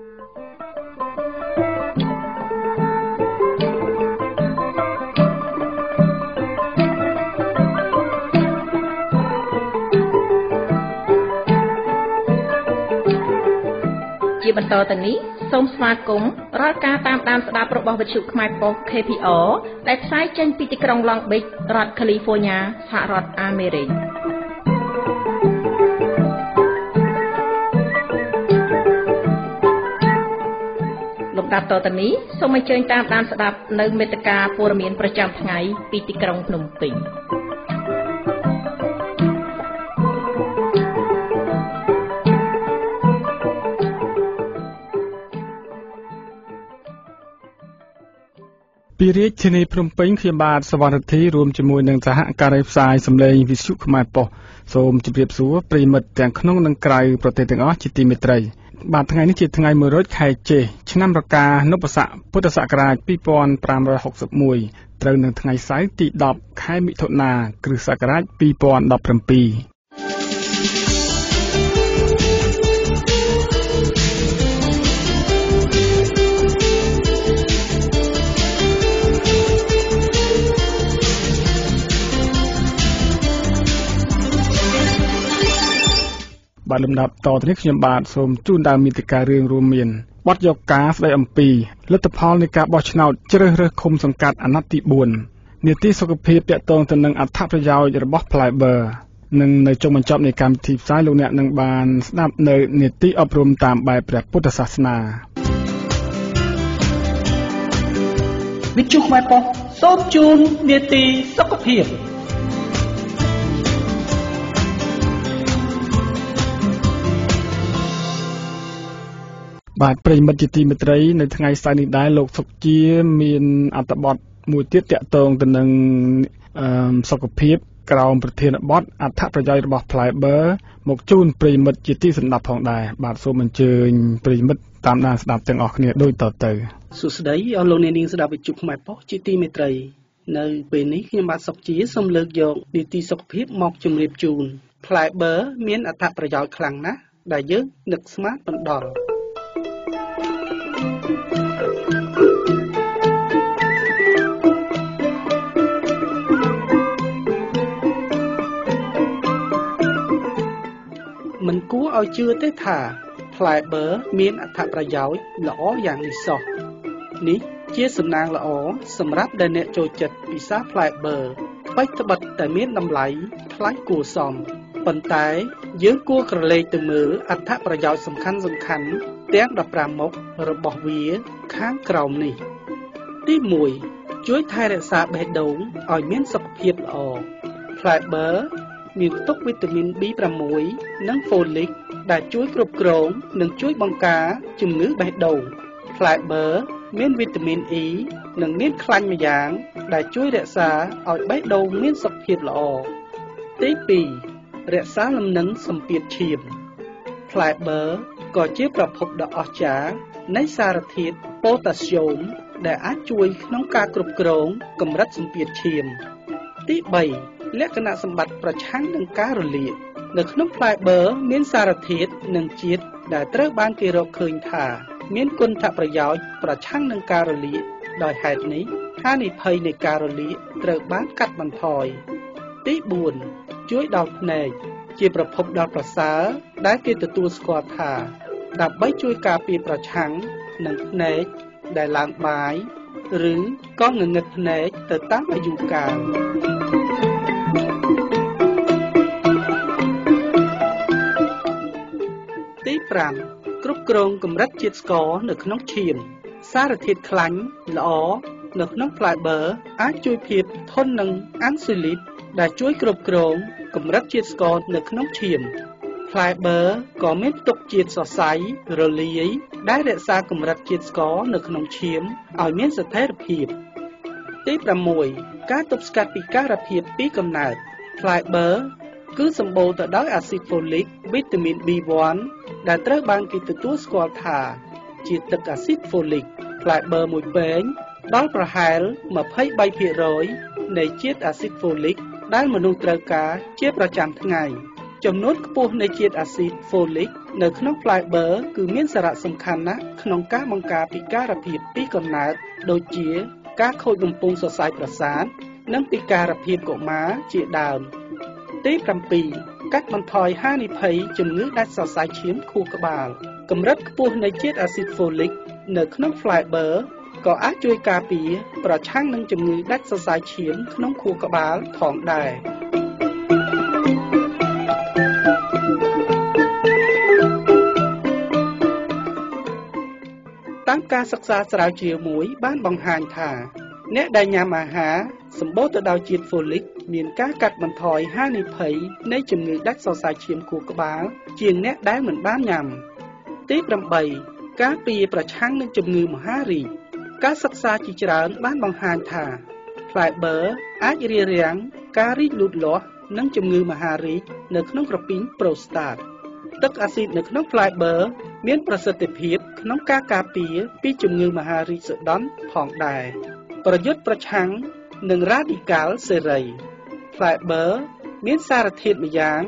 ជាបន្តទៅនេះសូមស្វាគមន៍រាល់ការតាមដានស្ដាប់របស់វិទ្យុខ្មែរប៉ុស្តិ៍ KPR ដែលផ្សាយចេញពីទីក្រុង Long Beach រដ្ឋ California សហរដ្ឋអាមេរិក លំដាប់តទៅនេះសូមអញ្ជើញតាមដានស្ដាប់នៅមេត្តាព័រមៀនប្រចាំថ្ងៃពីទីក្រុងភ្នំពេញ។ ពីរាជធានីភ្នំពេញខ្ញុំបាទសវណ្ណរិទ្ធីរួមជាមួយនឹងសហការីផ្សាយសម្លេងវិទ្យុខ្មែរប៉ុស្តិ៍សូមជម្រាបសួរប្រិមិត្តទាំងក្នុងនិងក្រៅប្រទេសទាំងអស់ជាទីមេត្រី បាទថ្ងៃនេះជាថ្ងៃ100ខែចេសឆ្នាំរកានុបស័កពុទ្ធសករាជ2561ត្រូវនឹងថ្ងៃសៅរ៍ទី10ខែមិថុនាគ្រិស្តសករាជ2017 បាទលំដាប់តទៅនេះខ្ញុំបាទសូមជូនដើមមេតិការរឿងរួមមានបទយកការស្ដីអំពីលទ្ធផលនៃការបោះឆ្នោតជ្រើសរើសឃុំសង្កាត់អាណត្តិទី4នីតិសុខភាពតកតងទៅនឹងអត្ថប្រយោជន៍របស់ផ្លែបឺនិងនៅចុងបញ្ចប់នៃកម្មវិធីផ្សាយលោកអ្នកនឹងបានស្ដាប់នៅនីតិអប់រំតាមបែបព្រះពុទ្ធសាសនាវិទ្យុខ្មែរប៉ុស្តិ៍សូមជូននីតិសុខភាព បាទប្រិមិត្តជាទីមេត្រីនៅថ្ងៃស្អែកនេះដែរលោកសុកជាមានអត្ថបទមួយទៀតតាក់ទងទៅនឹងសុខភាពក្រោមប្រធានបទអត្ថប្រយោជន៍របស់ផ្លែបឺមកជូនប្រិមិត្តជាទីសម្ដាប់ផងដែរបាទសូមអញ្ជើញប្រិមិត្តតាមដានស្ដាប់ទាំងអស់គ្នាដូចតទៅសួស្តីអស់លោកអ្នកនាងស្ដាប់វិទ្យុខ្មែរប៉ុស្តិ៍ជាទីមេត្រីនៅពេលនេះខ្ញុំបាទសុកជាសូមលើកយកនីតិសុខភាពមកជម្រាបជូនផ្លែបឺមានអត្ថប្រយោជន៍ខ្លាំងណាស់ដែលយើងនឹកស្មានមិនដល់ មិនគួរឲ្យជឿទេថា ផ្លែបឺមានអត្ថប្រយោជន៍ល្អយ៉ាងនេះសោះនេះជាសំណាងល្អសម្រាប់ដែលអ្នកចូលចិត្តពិសាផ្លែបឺថ្មីត្បិតតែមានតម្លៃថ្លៃគួរសមប៉ុន្តែ យើងគួរក្រឡេកទៅមើលអត្ថប្រយោជន៍សំខាន់សំខាន់ ទាំង15មុខរបស់វាខាងក្រោមនេះ ទី1ជួយថែរក្សាបេះដូងឲ្យមានសុខភាពល្អផ្លែបឺមានផ្ទុកវីតាមីន B6 និង Folic ដែលជួយគ្រប់គ្រង និងជួយបង្ការជំងឺបេះដូងផ្លែបឺមានវីតាមីន E និងមានខ្លាញ់ម្យ៉ាង ដែលជួយរក្សាឲ្យបេះដូងមានសុខភាពល្អទី2រក្សាលំនឹងសម្ពាធឈាមផ្លែបឺ ក៏ជាប្រភពដ៏អស្ចារ្យនៃសារធាតុប៉ូតាស្យូមដែលអាចជួយក្នុងការគ្រប់គ្រងកម្រិតសម្ពាធឈាម ទី3លក្ខណៈសម្បត្តិប្រឆាំងនឹងការរលាកនៅក្នុងផ្លែបឺមានសារធាតុនិងជាតិដែលត្រូវបានគេរកឃើញថា មានគុណប្រយោជន៍ប្រឆាំងនឹងការរលាកដោយហេតុនេះហានិភ័យនៃការរលាកត្រូវបានកាត់បន្ថយទី4ជួយដល់ភ្នែកជាប្រភពដ៏ប្រសើរ ដែលគេទទួលស្គាល់ថា ដើម្បីជួយការពារប្រឆាំងនឹងភ្នែកដែលឡើងបាយ ឬក៏ងងឹតភ្នែកទៅតាមអាយុកាលទី5គ្រប់គ្រងកម្រិតជាតិស្ករនៅក្នុងឈាម សារធាតុខ្លាញ់ល្អនៅក្នុងផ្លែបឺអាចជួយភាពធន់នឹងអាំងស៊ូលីនដែលជួយគ្រប់គ្រងកម្រិតជាតិស្ករនៅក្នុងឈាម ផ្លែបឺក៏មានផ្ទុកជាតិសរសៃរលាយដែលរក្សាកម្រិតជាតិស្ករនៅក្នុងឈាមឲ្យមានស្ថិរភាពទី6ការទប់ស្កាត់ពីការភាពពីកំណើតផ្លែបឺគឺសម្បូរទៅដោយអាស៊ីតហ្វូលិកវីតាមីន B1 ដែលត្រូវបានគេទទួលស្គាល់ថា ជាទឹកអាស៊ីតហ្វូលិកផ្លែបឺមួយពែងដល់ប្រហែល23%នៃជាតិអាស៊ីតហ្វូលិកដែលមនុស្សត្រូវការជាប្រចាំថ្ងៃ ចំនួនខ្ពស់នៃជាតិអាស៊ីតហ្វូលិកនៅក្នុង fiber គឺមានសារៈសំខាន់ណាស់ក្នុងការបង្ការពិការភាពពីកំណើតដូចជាការខូចបំពង់សរសៃប្រសាទនិងពិការភាពកុមារជាដើម ទី7កាត់បន្ថយហានិភ័យជំងឺដាច់សរសៃឈាមខួរក្បាលកម្រិតខ្ពស់នៃជាតិអាស៊ីតហ្វូលិកនៅក្នុង fiber ក៏អាចជួយការពារប្រឆាំងនឹងជំងឺដាច់សរសៃឈាមក្នុងខួរក្បាលផងដែរ ការសិក្សាស្រាវជ្រាវមួយបានបង្ហាញថា អ្នកដែលញ៉ាំអាហារសម្បូរទៅដោយជាតិហ្វូលិកមានការកាត់បន្ថយហានិភ័យនៃជំងឺដាច់សរសៃឈាមខួរក្បាល ជាងអ្នកដែលមិនបានញ៉ាំ ទី8ការពារប្រឆាំងនឹងជំងឺមហារីកការសិក្សាជាច្រើនបានបង្ហាញថា fiber អាចរារាំងការរីកលូតលាស់និងជំងឺមហារីកនៅក្នុងក្រពីងប្រូស្តាត ទឹកអាស៊ីតនៅក្នុង fiber មានប្រសិទ្ធភាពក្នុងការការពារពីជំងឺមហារីកសូដន់ផងដែរប្រយុទ្ធប្រឆាំងនឹងរ៉ាឌីកាល់សេរី fiber មានសារធាតុម្យ៉ាង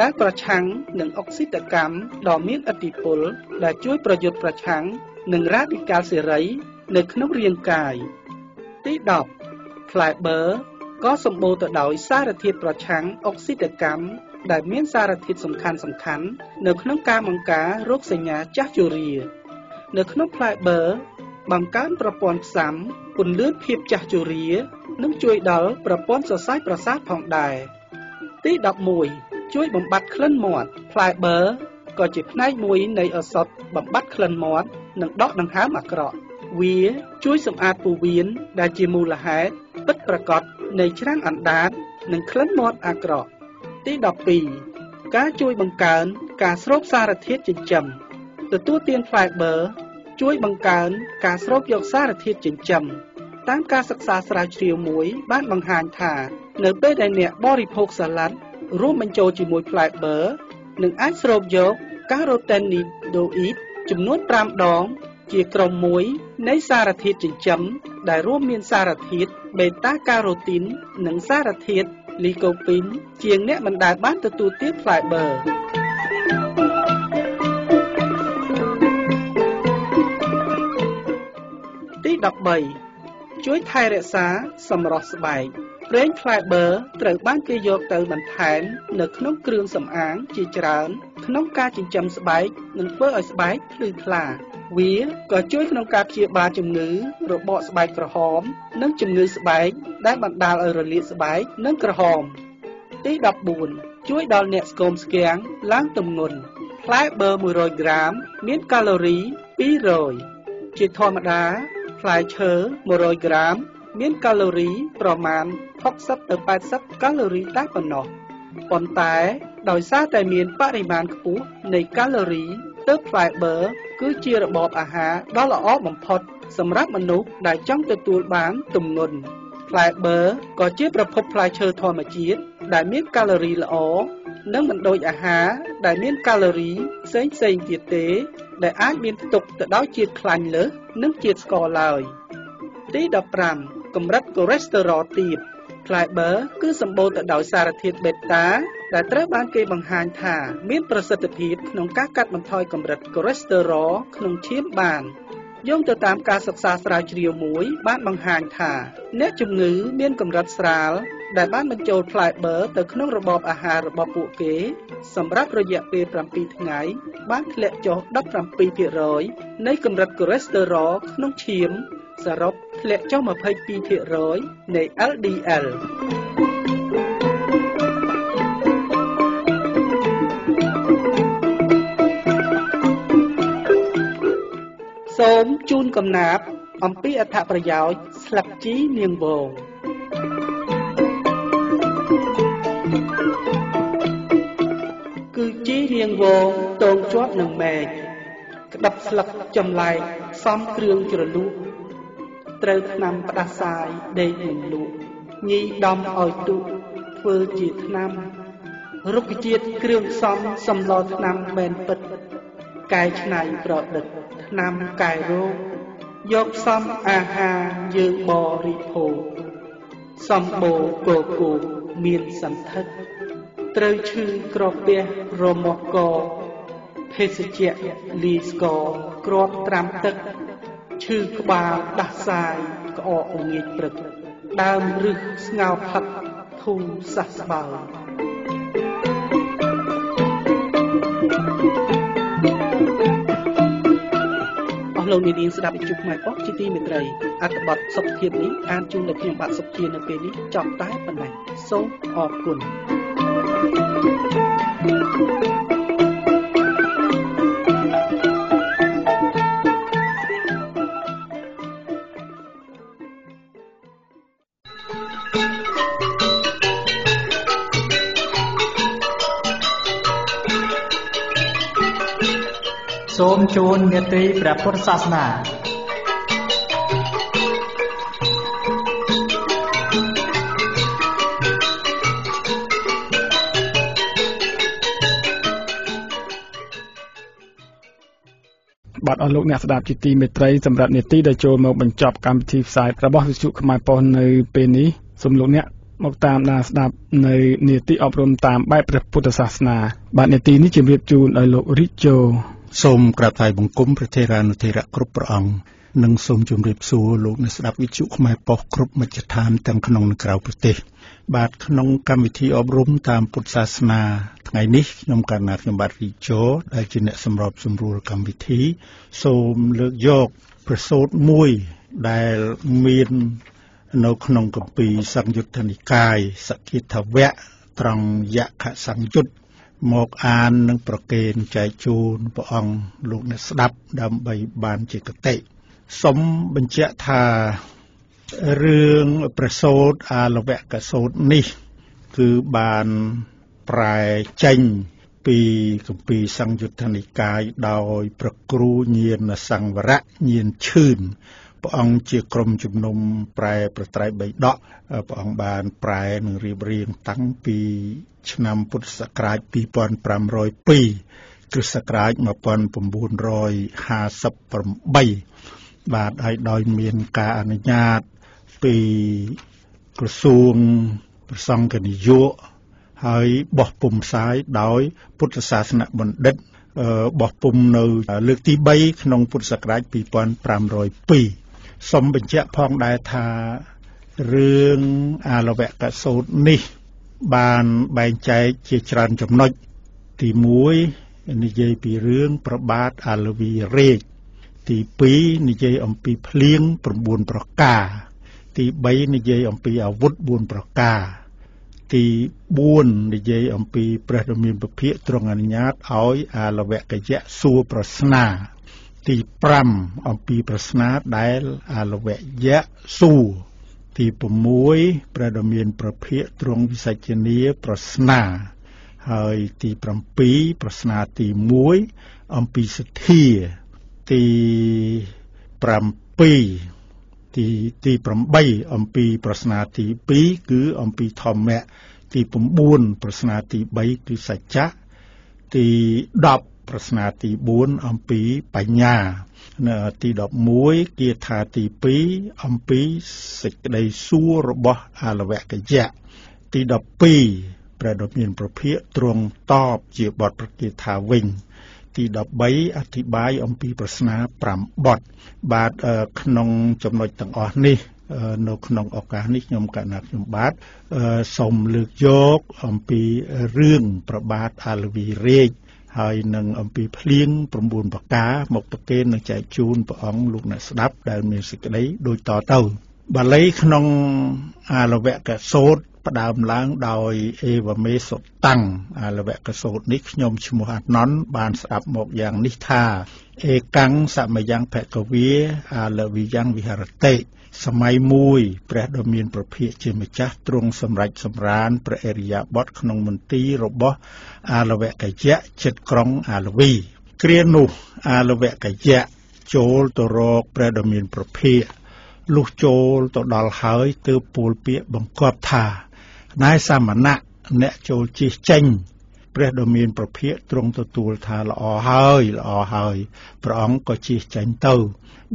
ដែលប្រឆាំងនឹងអុកស៊ីតកម្មដ៏មានឥទ្ធិពលដែលជួយប្រយុទ្ធប្រឆាំងនឹងរ៉ាឌីកាល់សេរីនៅក្នុងរាងកាយទី10 fiber ក៏សម្បូរទៅដោយសារធាតុប្រឆាំងអុកស៊ីតកម្ម ដែលមានសារធាតុសំខាន់សំខាន់នៅក្នុងការបង្ការរោគសញ្ញាចាស់ជរានៅក្នុង fiber បង្កើនប្រព័ន្ធផ្សំពន្លឿនភាពចាស់ជរា និងជួយដល់ប្រព័ន្ធសរសៃប្រសាទផងដែរទី11ជួយបំបត្តិក្លិនមាត់ fiber ក៏ជាផ្នែកមួយនៃឱសថបំបត្តិក្លិនមាត់និងដកដង្ហើមអាក្រក់វាជួយសម្អាតពោះវៀនដែលជាមូលហេតុពិតប្រាកដនៃច្រាំងអណ្ដាត និងក្លិនមាត់អាក្រក់ ទី12ការជួយបង្កើនការស្រូបសារធាតុចិញ្ចឹមទទួលទាន fiber ជួយបង្កើនការស្រូបយកសារធាតុចិញ្ចឹមតាមការសិក្សាស្រាវជ្រាវមួយ បានបង្ហាញថា នៅពេលដែលអ្នកបរិភោគសាឡាត់រួមបញ្ចូលជាមួយ fiber នឹងអាចស្រូបយកការ៉ូតេនីដូអ៊ីតចំនួន5ដង ជាក្រុមមួយនៃសារធាតុចិញ្ចឹមដែលរួមមានសារធាតុបេតាការ៉ូទីន និងសារធាតុ លីកូពីនជាងអ្នកមិនដែលបានទទួលទាន fiber ទី13ជួយថែរក្សាសម្រស់ស្បែកប្រេង fiber ត្រូវបានគេយកទៅបន្ថែមនៅក្នុងគ្រឿងសម្អាងជាច្រើន ក្នុងការចិញ្ចឹមស្បែកនិងធ្វើឲ្យស្បែកភ្លឺថ្លា វាក៏ជួយក្នុងការព្យាបាលជំងឺរបកស្បែកក្រហម និងជំងឺស្បែកដែលបណ្ដាលឲ្យរលាកស្បែកនិងក្រហម ទី14ជួយដល់អ្នកស្គមស្គាំងឡើងទម្ងន់ផ្លែបឺ100ក្រាម មានកាឡូរី200ជាធម្មតាផ្លែឈើ100ក្រាម មានកាឡូរីប្រមាណ60ទៅ80កាឡូរីតែប៉ុណ្ណោះប៉ុន្តែដោយសារតែមានបរិមាណខ្ពស់នៃកាឡូរី ទើប fiber គឺជារបបអាហារដ៏ល្អបំផុត សម្រាប់មនុស្សដែលចង់ទទួលបានទម្ងន់ផ្លែបឺក៏ជាប្រភពផ្លែឈើធម្មជាតិដែលមានកាឡូរីល្អនិងមិនដូចអាហារដែលមានកាឡូរីផ្សេងផ្សេងទៀតទេ ដែលអាចមានផ្ទុកទៅដោយជាតិខ្លាញ់លើសនិងជាតិស្ករឡើយទី15កម្រិតកូលេស្តេរ៉ុលទាប ផ្លែបឺគឺសម្បូរទៅដោយសារធាតុបេតាដែលត្រូវបានគេបង្ហាញថាមានប្រសិទ្ធភាពក្នុងការកាត់បន្ថយកម្រិតកូលេស្តេរ៉ុលក្នុងឈាមបានយោងទៅតាមការសិក្សាស្រាវជ្រាវមួយបានបង្ហាញថាអ្នកជំងឺមានកម្រិតស្រាល ដែលបានបញ្ចូលផ្លែបឺទៅក្នុងរបបអាហាររបស់ពួកគេ សម្រាប់រយៈពេល7ថ្ងៃ បានធ្លាក់ចុះ17%នៃកម្រិតកូលេស្តេរ៉ុលក្នុងឈាម សរុបធ្លាក់ចុះ22%នៃ LDL សូមជូនកំណាព្យអំពីអត្ថប្រយោជន៍ស្លឹកជីនាងវងគឺ រៀងវងតងជាប់នឹងមែកក្តាប់ស្លឹកចម្លែកសំគ្រឿងជ្រលក់ត្រូវឆ្នាំផ្ដាសាយដេកមិនលក់ញីដំឲ្យទុកធ្វើជាឆ្នាំរុក្ខជាតិគ្រឿងផ្សំសម្លឆ្នាំមែនពិតកែច្នៃប្រឌិតឆ្នាំកែរោគយកផ្សំអាហារយើងបរិភោគសម្បូរកគោមានសន្ធិដ្ឋ ត្រូវឈឺក្រពះរមាស់កភេសជ្ជៈលីស្ករគ្រាប់ត្រាំទឹកឈឺក្បាលដាស់សាយក្អកល្ងាចព្រឹកដើមរឹសស្ងោរផឹកធូរសះស្បើយអស់លោកនាងស្ដាប់វិទ្យុខ្មែរប៉ុស្តិ៍ជាទីមេត្រីអត្ថបទសុខភាពនេះអានជូនដល់ខ្ញុំបាទសុខជានៅពេលនេះចប់តែប៉ុណ្ណេះសូមអរគុណ thank you សូ មជូននេតិព្រះពុទ្ធសាសនា អស់លោកអ្នកស្ដាប់ជាទីមេត្រីសម្រាប់នេតិដែលចូលមកបញ្ចប់កម្មវិធីផ្សាយរបស់វិទ្យុខ្មែរប៉ុស្តិ៍នៅពេលនេះសូមលោកអ្នកមកតាមដានស្ដាប់នៅនេតិអប់រំតាមបែបព្រះពុទ្ធសាសនា បាទនេតិនេះជម្រាបជូនដោយលោករីកជូសូមក្រាបថ្វាយបង្គំព្រះថេរានុថេរៈគ្រប់ព្រះអង្គ និងសូមជម្រាបសួរលោកអ្នកស្ដាប់វិទ្យុខ្មែរប៉ុស្តិ៍គ្រប់មជ្ឈដ្ឋានទាំងក្នុងនិងក្រៅប្រទេស បាទក្នុងកម្មវិធីអប់រំតាមពុទ្ធសាសនា ថ្ងៃនេះខ្ញុំកណ្ណាខ្ញុំបាទរីជោដែលជាអ្នកសម្របសម្រួលកម្មវិធី សូមលើកយកប្រសូតមួយដែលមាននៅក្នុងគម្ពីរសង្យុត្តនិកាយសកិធវៈត្រង់យខសង្យុត្តមកអាននិងប្រកេនចែកជូនព្រះអង្គលោកអ្នកស្ដាប់ដើម្បីបានជាកតិ សូមបញ្ជាក់ថារឿងប្រសូតអាលវកសោតនេះ គឺបានប្រែចេញពីគម្ពីរសង្យុត្តនិកាយដោយ ប្រគ្រូញាណសង្វរៈញាណឈឿនព្រះអង្គជាក្រុមជំនុំប្រែប្រត្រៃបីដកព្រះអង្គបានប្រែនិងរៀបរៀងតាំងពីឆ្នាំពុទ្ធសករាជ2502គ្រិស្តសករាជ1958 បាទហើយដោយមានការអនុញ្ញាតពីក្រសួងប្រសង្ឃនយោបាយហើយបោះពុំផ្សាយដោយ ពុទ្ធសាសនបណ្ឌិតបោះពុំនៅ លើកទី3ក្នុងពុទ្ធសករាជ2502សូមបញ្ជាក់ផងដែរថារឿងអាលវកសោតនេះ បានបែងចែកជាច្រើនចំណុចទី1និយាយពីរឿងប្របាទអាលវីរេក ទី2និយាយអំពីភ្លៀង9ប្រការ ទី3និយាយអំពីអាវុធ4ប្រការ ទី4និយាយអំពីព្រះដ៏មានពភៈទ្រង់អនុញ្ញាតឲ្យអាលវកយៈសួរប្រស្នា ទី5អំពីប្រស្នាដែលអាលវយៈសួរទី6ព្រះដ៏មានប្រភិកទ្រង់វិសជ្ជនីប្រស្នាហើយទី7ប្រស្នាទី1អំពីសទ្ធា ទី7ទីទី8អំពីប្រស្នាទី2គឺអំពីធម្មៈទី9ប្រស្នាទី3គឺសច្ចៈទី10ប្រស្នាទី4អំពីបញ្ញានៅទី11គាថាទី2អំពីសេចក្តីសួររបស់អលវកយៈទី12ព្រះដ៏មានប្រភិកទ្រង់តបជាបទប្រគាថាវិញ ទី13អធិប្បាយអំពីប្រស្នា5បទបាទក្នុងចំណុចទាំងអស់នេះនៅក្នុងឱកាសនេះខ្ញុំកណាត់ខ្ញុំបាទសូមលើកយកអំពីរឿងប្របាទអាលវីរេកហើយនឹងអំពីភ្លៀង9ប្រការមកប្រគេននឹងចែកជូនព្រះអង្គលោកអ្នកស្ដាប់ដែលមានសេចក្តីដូចតទៅបាលីក្នុងអាលវកសោត ផ្ដើមឡើងដោយអេវមេសុតាំងអាលវកសោតនេះខ្ញុំឈ្មោះអាណន់បានស្ដាប់មកយ៉ាងនេះថាអេកាំងសមយ៉ាងភគវាអាលវិយ៉ាងវិហរតិសម័យមួយព្រះដ៏មានប្រភិយជាម្ចាស់ទ្រង់សម្រេចសម្រានព្រះអរិយាបថក្នុងមន្ទីររបស់អាលវកយៈចិត្តក្រុងអាលវីគ្រានោះអាលវកយៈចូលទៅរកព្រះដ៏មានប្រភិយលុះចូលទៅដល់ហើយទើបពោលពាក្យបង្គាប់ថា ណែសាមណៈអ្នកចូលជិះចេញព្រះដ៏មានប្រភិយទ្រង់ទទួលថាល្អហើយល្អហើយព្រះអង្គក៏ជិះចេញទៅ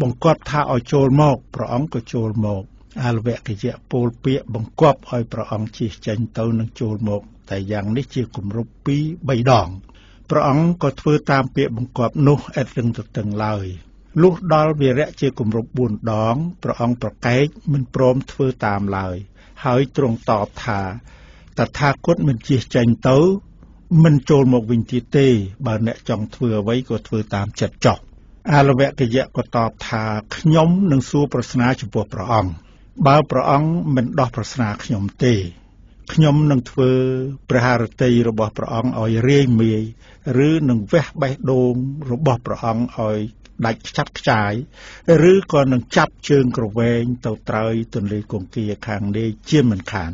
បង្គាប់ថាឲ្យចូលមកព្រះអង្គក៏ចូលមកអលវកយៈពោលពាកបង្គាប់ឲ្យព្រះអង្គជិះចេញទៅនឹងចូលមក តែយ៉ាងនេះជាគម្រប់2 3ដងព្រះអង្គក៏ធ្វើតាមពាក្យបង្គាប់នោះឥតរឹងទទឹងឡើយលុះដល់វីរៈជាគម្រប់4ដងព្រះអង្គប្រកែកមិនព្រមធ្វើតាមឡើយ ហើយទ្រង់តបថាតថាគតមិនជៀសចេញទៅមិនចូលមកវិញទៀតទេ បើអ្នកចង់ធ្វើអ្វីក៏ធ្វើតាមចិត្តចោះអាលវៈកយៈក៏តបថាខ្ញុំនឹងសួរប្រស្នាចំពោះព្រះអង្គបើព្រះអង្គមិនដោះប្រស្នាខ្ញុំទេ ខ្ញុំនឹងធ្វើព្រះハរតីរបស់ព្រះអង្គឲ្យរាយមាយឬនឹងវះបេះដូងរបស់ព្រះអង្គឲ្យ ដាច់ខ្ចាត់ខ្ចាយឬក៏នឹងចាប់ជើងក្រវែងទៅត្រើយទន្លេគង្គាខាងនេះជាមិនខាន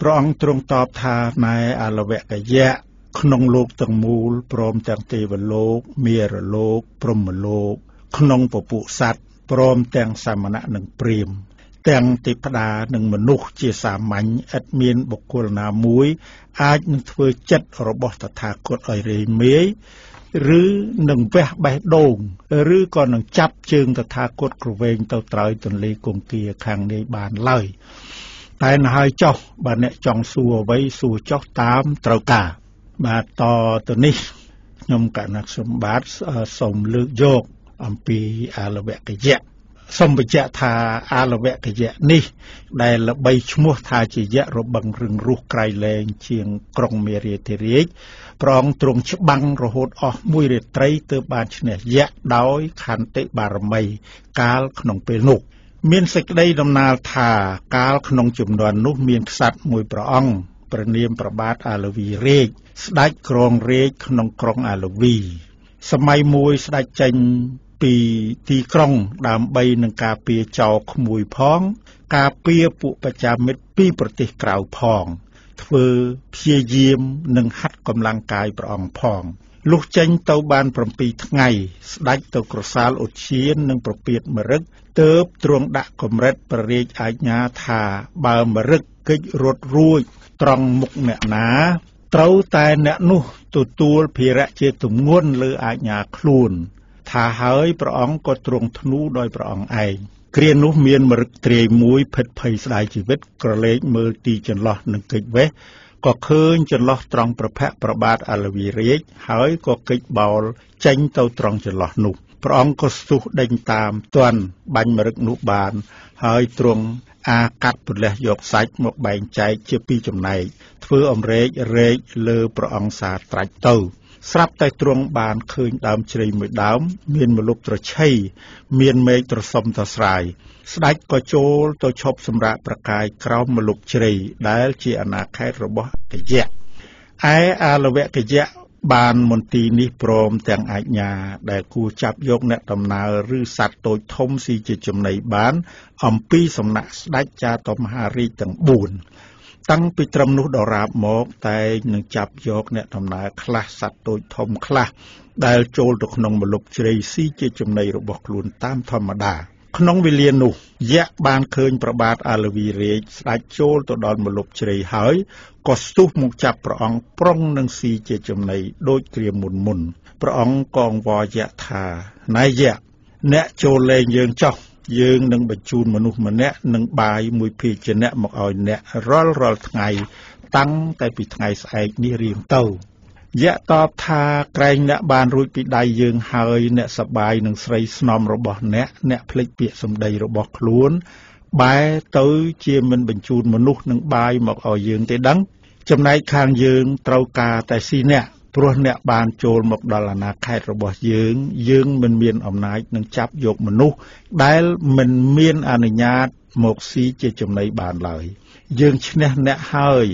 ព្រះអង្គទ្រង់តបថាណែអលវកយៈក្នុងលោកទាំងមូលព្រមទាំងទេវលោកមារលោកព្រហ្មលោក ក្នុងពពួកសត្វព្រមទាំងសាមណៈនិងព្រាហ្មណ៍ទាំងទេពតានិងមនុស្សជាសាមញ្ញឥតមានបុគ្គលណាមួយ អាចនឹងធ្វើចិត្តរបស់តថាគតឲ្យរេមេយ ឬនឹងវះបេះដូង ឬក៏នឹងចាប់ជើងតថាគតក្រវែងទៅត្រើយទន្លេគង្គាខាងនេះបានឡើយតែណហើយចោះបើអ្នកចង់សួរអ្វីសួរចោះតាមត្រូវការ បាទតទៅនេះខ្ញុំកណកសម្បត្តិសូមលើកយកអំពីអលវកយៈ សូមបញ្ជាក់ថាអាលវកយៈនេះ ដែលល្បីឈ្មោះថាជាយៈរបឹងរឹងរូសក្រៃលែងជាងក្រុងមេរាធិរាជប្រងទ្រង់ច្បាំងរហូតអស់មួយរាត្រីទើបបានឈ្នះយៈដោយខន្តិបារមី កាលក្នុងពេលនោះ មានសេចក្តីដំណាលថាកាលក្នុងចំនួននោះមានក្សត្រមួយព្រះអង្គព្រះនាមប្របាទអាលវីរាជស្ដេចក្រងរាជក្នុងក្រុងអាលវីសម័យមួយស្ដេចចេញ ពីទីក្រុងដើម្បីនឹងការពារចោរក្មួយផង ការពារពួកប្រចាំមិត្តពីប្រទេសក្រៅផង ធ្វើព្យាយាមនឹងហាត់កម្លាំងកាយព្រះអង្គផងលុះចេញទៅបាន7ថ្ងៃ ស្ដេចទៅក្រសាលឧទ្យាននិងប្រពៀតមរឹកទើបទ្រង់ដាក់កម្រិតព្រះរាជអាជ្ញាថាបើមរឹកកិច្ចរត់រួច ត្រង់មុខអ្នកណា ត្រូវតែអ្នកនោះទទួលភារៈជាទម្ងន់លើអាជ្ញាខ្លួន ថាហើយព្រះអង្គក៏ទ្រង់ធ្នូដោយព្រះអង្គឯងគ្រានោះមានមរឹកទ្រាយមួយភិតភ័យស្ដាយជីវិតក្រឡេកមើលទីចន្លោះនឹងកិច្ចវេះក៏ឃើញចន្លោះត្រង់ប្រភៈប្របាទអលវីរាជហើយក៏កិច្ចបោលចេញទៅត្រង់ចន្លោះនោះព្រះអង្គក៏ស្ទុះដេញតាមទាន់បាញ់មរឹកនោះបាន ហើយទ្រង់អាកាត់ពលះយកសាច់មកបែងចែកជាពីរចំណែកធ្វើអំរែករែកលើព្រះអង្គសាត្រាច់ទៅ ស្រាប់តែទ្រង់បានឃើញដើមជ្រៃមួយដើម មានម្លប់ត្រឆីមានមេឃត្រសុំត្រស្រាយ ស្ដេចក៏ចូលទៅឈប់សម្រាកប្រកាយក្រោមម្លប់ជ្រៃដែលជាអាណាខេត្តរបស់កយៈឯអាលវកយៈបានមន្ទីរនេះព្រមទាំងអាជ្ញា ដែលគួរចាប់យកអ្នកដំណើរឬសត្វតូចធំស៊ីជាចំណីបាន អំពីសំណាក់ស្ដេចចាតមហារាជទាំង4 តាំងពីត្រឹមនោះដរាបមកតែងនឹងចាប់យកអ្នកដំណើរខ្លះសត្វតូចធំខ្លះដែលចូលទៅក្នុងម្លប់ជ្រៃស៊ីជាចំណីរបស់ខ្លួនតាមធម្មតាក្នុងវេលានោះយៈបានឃើញប្របាទអាលវីរាជស្ដេចចូលទៅដល់ម្លប់ជ្រៃហើយក៏ស្ទុះមកចាប់ព្រះអង្គប្រុងនឹងស៊ីជាចំណីដូចគ្រាមុនមុនព្រះអង្គក៏អង្វរយៈថាណៃយៈអ្នកចូលលេងយើងចោះ យើងនឹងបញ្ជូនមនុស្សម្នាក់និងបាយមួយភាជនៈមកឲ្យអ្នករាល់រាល់ថ្ងៃ តាំងតែពីថ្ងៃស្អែកនេះរៀងទៅយៈតបថាក្រែងអ្នកបានរួចពីដៃយើងហើយអ្នកសបាយនឹងស្រីស្នំរបស់អ្នកអ្នកភ្លេចពាក្យសម្ដីរបស់ខ្លួន បែរទៅជាមិនបញ្ជូនមនុស្សនឹងបាយមកឲ្យយើងទេដឹង ចំណែកខាងយើងត្រូវការតែស៊ីអ្នក ព្រោះអ្នកបានចូលមកដល់អាណាខេត្តរបស់យើង យើងមិនមានអំណាចនឹងចាប់យកមនុស្សដែលមិនមានអនុញ្ញាតមកស៊ីជាចំណីបានឡើយ យើងឈ្នះអ្នកហើយ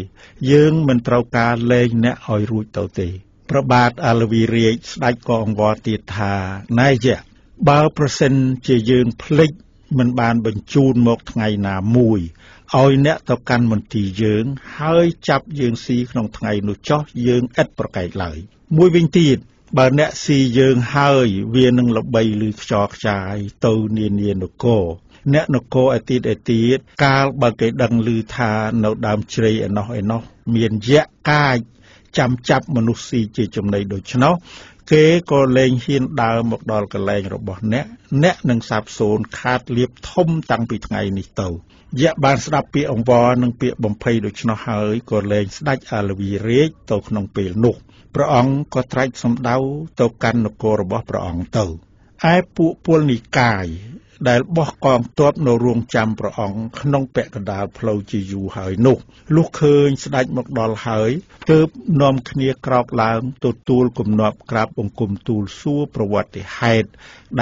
យើងមិនត្រូវការលែងអ្នកឲ្យរួចទៅទេប្របាទអាលវីរាជស្ដេចក៏អង្វរទៀតថាណែយៈបើប្រសិនជាយើងភ្លេច មិនបានបញ្ជូនមកថ្ងៃណាមួយឲ្យអ្នកទៅកាន់មន្ទីរយើង ហើយចាប់យើងស៊ីក្នុងថ្ងៃនោះចោះយើងឥតប្រកែកឡើយមួយវិញទៀតបើអ្នកស៊ីយើងហើយវានឹងល្បីឬខ្យល់ខ្ចាយទៅនានានគរអ្នកនគរឯទៀតឯទៀតកាលបើគេដឹងឮថានៅដើមជ្រៃឯណោះឯណោះមានយៈកាច ចាំចាប់មនុស្សស៊ីជាចំណីដូច្នោះគេក៏លែងហ៊ានដើរមកដល់កន្លែងរបស់អ្នកអ្នកនឹងសាបសូន្យខាតលៀបធំតាំងពីថ្ងៃនេះទៅយៈបានស្ដាប់ពាក្យអង្វរនិងពាក្យបំភ័យដូច្នោះហើយក៏លែងស្ដេចអាលវីរាជទៅក្នុងពេលនោះព្រះអង្គក៏ត្រាច់សម្ដៅទៅកាន់នគររបស់ព្រះអង្គទៅឯពួកពលនិកាយ ដែលបោះកងទ័ពនៅរងចាំព្រះអង្គក្នុងពាក់កណ្ដាលផ្លូវជាយូរហើយនោះលុះឃើញស្ដេចមកដល់ហើយទើបនាំគ្នាក្រោកឡើងទទួលគំនាប់ក្រាបបង្គំទូលសួរប្រវត្តិហេតុ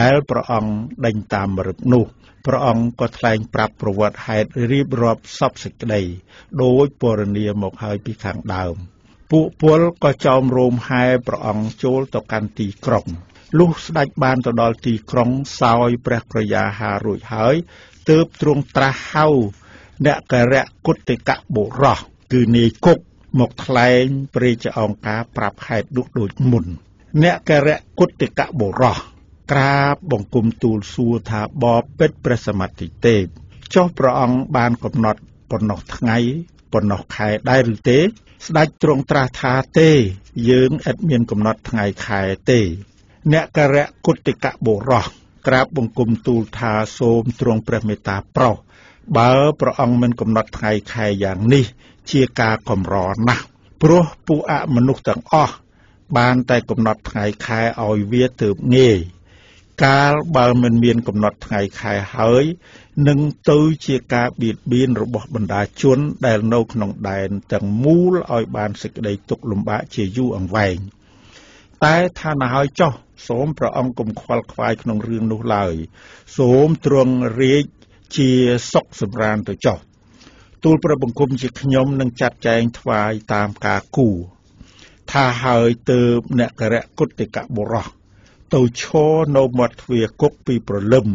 ដែលព្រះអង្គដេញតាមរឹកនោះព្រះអង្គក៏ថ្លែងប្រាប់ប្រវត្តិហេតុរៀបរាប់សពសេចក្តីដោយពរនាមកហើយពីខាងដើម ពួកពលក៏ចោមរោមហែព្រះអង្គចូលទៅកាន់ទីក្រុង លុះស្ដេចបានទៅដល់ទីក្រុងសោយព្រះក្រយាហារួចហើយទើបទ្រង់ត្រាស់ហៅអ្នកករៈគុតិកៈបុរសគឺនាយគុកមកថ្លែងព្រះរាជអង្ការប្រាប់ហេតុនោះដូចមុន អ្នកករៈគុតិកៈបុរសក្រាបបង្គំទូលសួរថាបបិទ្ធព្រះសមត្ថិទេពចុះព្រះអង្គបានកំណត់ប៉ុណ្ណោះថ្ងៃប៉ុណ្ណោះខែដែរឬទេ ស្ដេចទ្រង់ត្រាស់ថាទេ យើងឥតមានកំណត់ថ្ងៃខែទេ អ្នកករៈគុតិកៈបុរសក្រាបបង្គំទូលថាសូមទ្រង់ព្រះមេត្តាប្រោសបើព្រះអង្គមិនកំណត់ថ្ងៃខែយ៉ាងនេះ ជាការកម្រណាស់ព្រោះពួកអមនុស្សទាំងអស់បានតែកំណត់ថ្ងៃខែឲ្យវាទៅងាយកាលបើមិនមានកំណត់ថ្ងៃខែហើយនឹងទៅជាការបៀតបៀនរបស់បណ្ដាជនដែលនៅក្នុងដែនទាំងមូលឲ្យបានសេចក្តីទុក្ខលំបាកជាយូរអង្វែងតែថាណហើយចោះ សូមព្រះអង្គកុំខ្វល់ខ្វាយក្នុងរឿងនោះឡើយ សូមទ្រង់រាជជាសុខសម្រានទៅចោះទូលព្រះបង្គំជាខ្ញុំនឹងចាត់ចែងថ្វាយតាមការគូថាហើយទៅអ្នកករៈគុតិកៈបុរសទៅឈរនៅមាត់ទ្វារគុកពីព្រលឹម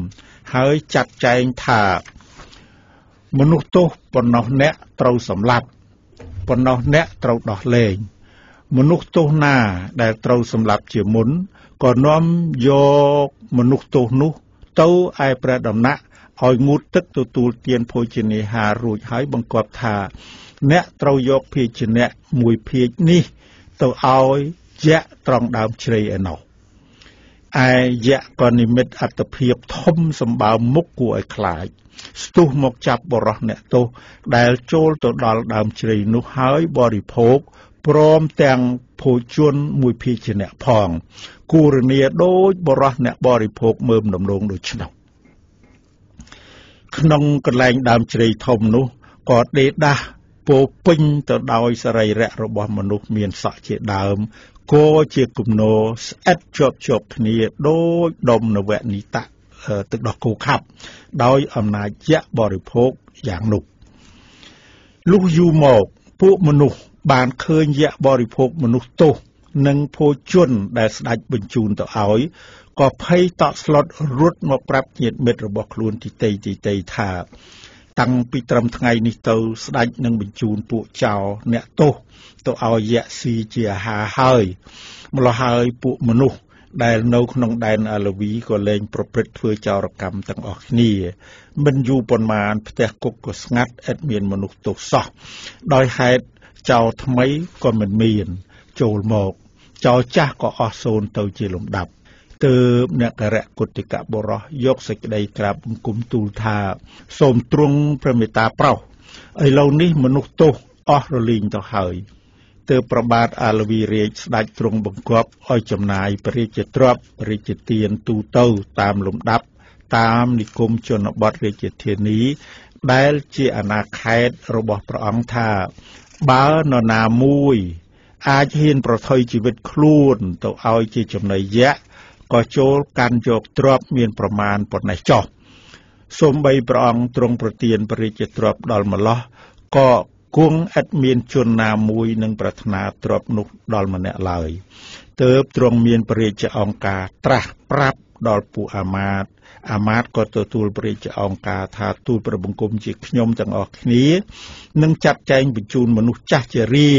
ហើយចាត់ចែងថាមនុស្សទោសប៉ុណ្ណោះអ្នកត្រូវសម្លាប់ប៉ុណ្ណោះអ្នកត្រូវដោះលែងមនុស្សទោសណាដែលត្រូវសម្លាប់ជាមុន ក៏នាំយកមនុស្សទោសនោះ ទៅឯព្រះដំណាក់ឲ្យងូតទឹកទទួលទានភោជនាហាររួចហើយបង្គាប់ថា អ្នកត្រូវយកភាជនៈមួយភាជនេះ ទៅឲ្យយៈត្រង់ដើមជ្រៃឯណោះឯយៈក៏និមិត្តអត្តភាពធំសម្បើមមុខគួរឲ្យខ្លាច ស្ទុះមកចាប់បរោះអ្នកទោសដែលចូលទៅដល់ដើមជ្រៃនោះហើយបរិភោគព្រមទាំងភោជនមួយភាជនៈផង គូរនីដូចបរោះអ្នកបរិភោគមើមដំណងដូច្នោះក្នុងកន្លែងដើមជ្រៃធំនោះក៏ដេដាស់ពោពេញទៅដោយសរីរៈរបស់មនុស្សមានសក់ជាដើមគោជាគំនរស្អិតជាប់ជាប់គ្នាដូចដុំនវនិតៈទឹកដោះគោខាប់ដោយអំណាចយៈបរិភោគយ៉ាងនោះលុះយូរមកពួកមនុស្សបានឃើញយៈបរិភោគមនុស្សទោស និងភោជនដែលស្ដេចបញ្ជូនទៅឲ្យក៏ភ័យតក់ស្លុតរត់មកប្រាប់ញាតិមិត្តរបស់ខ្លួនទីតីទីតីថាតាំងពីត្រឹមថ្ងៃនេះទៅស្ដេចនឹងបញ្ជូនពួកចៅអ្នកទោសទៅឲ្យយៈស៊ីជាអាហារហើយម្ល៉េះហើយពួកមនុស្សដែលនៅក្នុងដែនអាឡវីក៏លែងប្រព្រឹត្តធ្វើចោរកម្មទាំងអស់គ្នា មិនយូរប៉ុន្មានផ្ទះគុកក៏ស្ងាត់ឥតមានមនុស្សទោសសោះដោយហេតុចោរថ្មីក៏មិនមាន ចូលមកចោរចាស់ក៏អស់សូន្យទៅជាលំដាប់ទើបអ្នកករៈគុតិកៈបរោះយកសេចក្តីក្រាបបង្គំទូលថា សូមទ្រង់ព្រះមេត្តាប្រោសឥឡូវនេះមនុស្សទោសអស់រលីងទៅហើយទើបប្របាទអាលវីរាជស្ដេចទ្រង់បង្គាប់ឲ្យចំណាយព្រះរាជទ្រព្យរាជទានទូទៅតាមលំដាប់ តាមនិគមជនបទរាជធានី ដែលជាអាណាខេត្តរបស់ព្រះអង្គថា បើនរណាមួយ អាចហ៊ានប្រថុយជីវិតខ្លួនទៅឲ្យជាចំណីយៈក៏ចូលកាន់យកទ្រព្យមានប្រមាណប៉ុណ្ណេះចោះសូម្បីព្រះអង្គទ្រង់ប្រទានព្រះរាជទ្រព្យដល់ម្លោះក៏គង់ឥតមានជនណាមួយនឹងប្រាថ្នាទ្រព្យនោះដល់ម្នាក់ឡើយទើបទ្រង់មានព្រះរាជអង្គការត្រាស់ប្រាប់ ដល់ពួកអាមាត្យអាមាត្យក៏ទទួលព្រះរាជអង្គការថាទូលព្រះបង្គំជាខ្ញុំទាំងអស់គ្នានឹងចាត់ចែងបញ្ជូនមនុស្សចាស់ជារា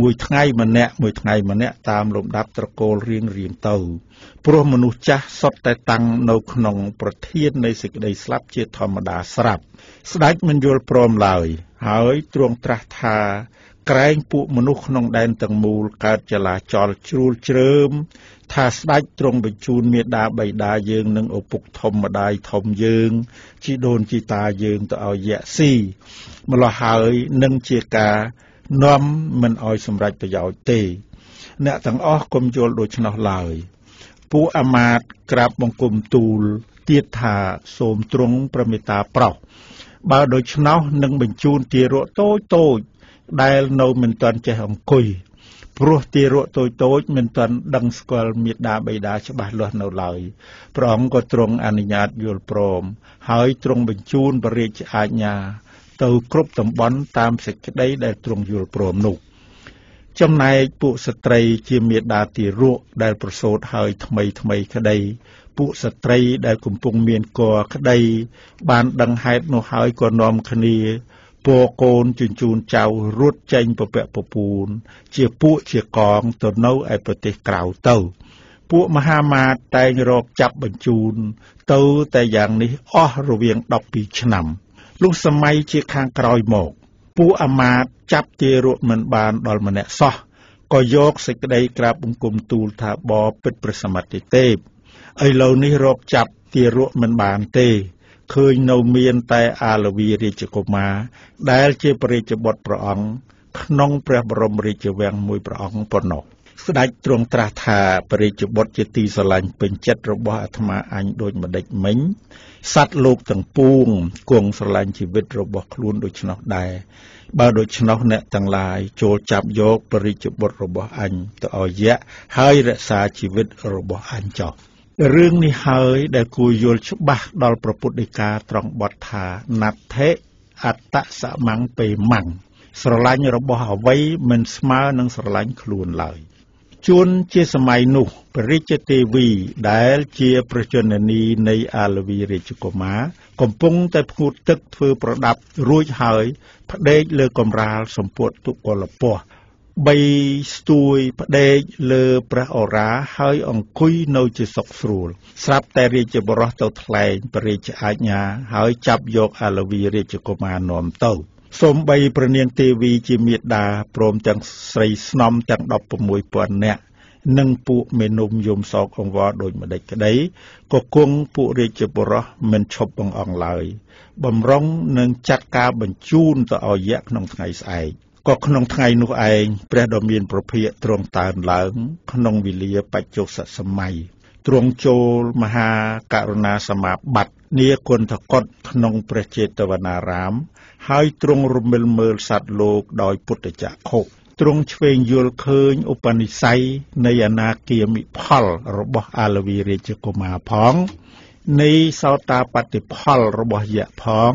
មួយថ្ងៃម្នាក់មួយថ្ងៃម្នាក់តាមលំដាប់ត្រកូលរៀងរៀងទៅព្រោះមនុស្សចាស់សុទ្ធតែតាំងនៅក្នុងប្រធាននៃសេចក្តីស្លាប់ជាធម្មតាស្រាប់ ស្ដេចមិនយល់ព្រមឡើយ ហើយទ្រង់ត្រាស់ថា ក្រែងពួកមនុស្សក្នុងដែនទាំងមូលកើតចលាចលជ្រួលជ្រើម ថាស្ដេចទ្រង់បញ្ជូនមេដាបៃតាយើងនិងឪពុកធំម្ដាយធំយើង ជីដូនជីតាយើងទៅឲ្យយៈស៊ីម្លោះហើយនឹងជាការនាំមិនឲ្យសម្រេចប្រយោជន៍ទេ អ្នកទាំងអស់កុំយល់ដូច្នោះឡើយពួកអាមាតក្រាបបង្គំទូលទៀតថាសូមទ្រង់ប្រមេតាប្រោសបើដូច្នោះនឹងបញ្ជូនទារកតូចតូច ដែលនៅមិនទាន់ចេះអង្គុយព្រោះទារកតូចតូចមិនទាន់ដឹងស្គាល់មេដាបៃតាច្បាស់លាស់នៅឡើយព្រះអង្គក៏ទ្រង់អនុញ្ញាតយល់ព្រម ហើយទ្រង់បញ្ជូនបរិយាអាជ្ញា ទៅគ្រប់តំបន់តាមសេចក្តីដែលទ្រង់យល់ព្រមនោះចំណែកពួកស្ត្រីជាមេដាទារកដែលប្រសូតហើយថ្មីថ្មីក្តី ពួកស្ត្រីដែលកំពុងមានគរក្តី បានដឹងហេតុនោះហើយក៏នាំគ្នា ពរកូនជញ្ជូនចៅរត់ចេញពពកពពូន ជាពួកជាកងទៅនៅឯប្រទេសក្រៅទៅ ពួកមហាមាតតែងរកចាប់បញ្ជូន ទៅតែយ៉ាងនេះអស់រវាង12ឆ្នាំលុះសម័យជាខាងក្រោយមក ពួកអាមាតចាប់ទារកមិនបានដល់ម្នាក់សោះក៏យកសេចក្តីក្រាបបង្គំទូលថាបបពិតប្រសមត្ថទេពឥឡូវនេះរកចាប់ទារកមិនបានទេ ឃើញនៅមានតែអាលវីរាជកុមារដែលជាព្រះរាជបុត្រព្រះអង្គក្នុងព្រះបរមរាជវាំងមួយព្រះអង្គប៉ុណ្ណោះស្ដេចទ្រង់ត្រាស់ថាព្រះរាជបុត្រជាទីស្រឡាញ់ពេញចិត្តរបស់អាត្មាអញដូចម្ដេចមិញសត្វលោកទាំងពួងគង់ស្រឡាញ់ជីវិតរបស់ខ្លួនដូច្នោះដែរបើដូច្នោះអ្នកទាំងឡាយចូលចាប់យកព្រះរាជបុត្ររបស់អញទៅឲ្យយៈហើយរក្សាជីវិតរបស់អញចោះ រឿងនេះហើយដែលគួរយល់ច្បាស់ដល់ប្រពុតដីកាត្រង់បទថាណដ្ឋិអត្តសមੰពេមੰស្រឡាញ់របស់អ្វីមិនស្មើនឹងស្រឡាញ់ខ្លួនឡើយជួនជាសម័យនោះព្រះរាជទេវីដែលជាប្រជជននីនៃអាលវីរាជកុមារកំពុងតែផ្ងូតទឹកធ្វើប្រដាប់រួចហើយផ្ដេកលើកំរាលសម្ពុតទុកលពស់ បីស្ទួយផ្ដេកលើព្រះអរាហើយអង្គុយនៅជាសុខស្រួល ស្រាប់តែរាជបរោះទៅថ្លែងព្រះរាជអាជ្ញាហើយចាប់យកអាលវីរាជកុមារនាំទៅសូម្បីព្រះនាងទេវីជាមេដាព្រមទាំងស្រីស្នំទាំង16000នាក់និងពួកមេនុំយមសោកអង្វរដូចម្ដេចក្តីក៏គង់ពួករាជបុរសមិនឈប់បង្អង់ឡើយបំរុងនឹងចាត់ការបញ្ជូនទៅឲ្យយៈក្នុងថ្ងៃស្អែក ក៏ក្នុងថ្ងៃនោះឯងព្រះដ៏មានប្រភិយទ្រង់តើនឡើង ក្នុងវិលាបច្ចុសសម័យទ្រង់ចូលមហាករុណាសមាបត្តិនាគុណធកតក្នុងព្រះចេតវនារាម ហើយទ្រង់រមិលមើលសត្វលោកដោយពុទ្ធចក្ខុទ្រង់ឆ្វេងយល់ឃើញឧបនិស្ស័យនៃអនាគាមិផលរបស់អាលវីរាជកុមារផងនៃសោតាបតិផលរបស់យៈផង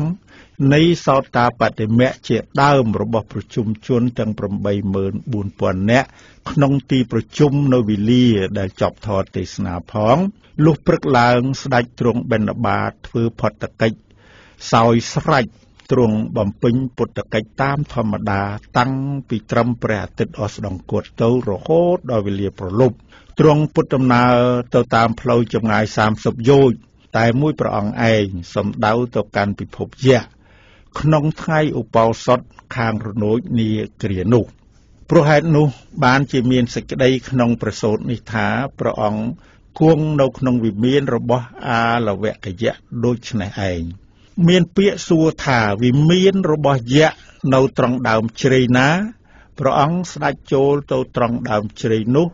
នៃសោតាបតិមៈជាដើមរបស់ប្រជុំជនទាំង84000នាក់ក្នុងទីប្រជុំនៅវិលាដែលចប់ថតទេសនាផងលុះព្រឹកឡើងស្ដេចទ្រង់បិណ្ឌបាតធ្វើផុតកិច្ចសោយស្រេចទ្រង់បំពេញពុទ្ធកិច្ចតាមធម្មតា តាំងពីត្រឹមព្រះអាទិត្យអស្ដង្គតទៅរហូតដល់វេលាប្រលប់ទ្រង់ពុទ្ធដំណើរទៅតាមផ្លូវចម្ងាយ30យោជន៍តែមួយព្រះអង្គឯងសំដៅទៅកាន់ពិភពយៈក្នុងថ្ងៃឧបោសថខាងរនោចនាគ្រានោះព្រោះហេតុនោះបានជាមានសេចក្តីក្នុងប្រសូតនេះថាព្រះអង្គគង់នៅក្នុងវិមានរបស់អាលវកយៈដូចនេះឯងមានពាក្យសួរថាវិមានរបស់យៈនៅត្រង់ដើមជ្រៃណាព្រះអង្គស្ដេចចូលទៅត្រង់ដើមជ្រៃនោះ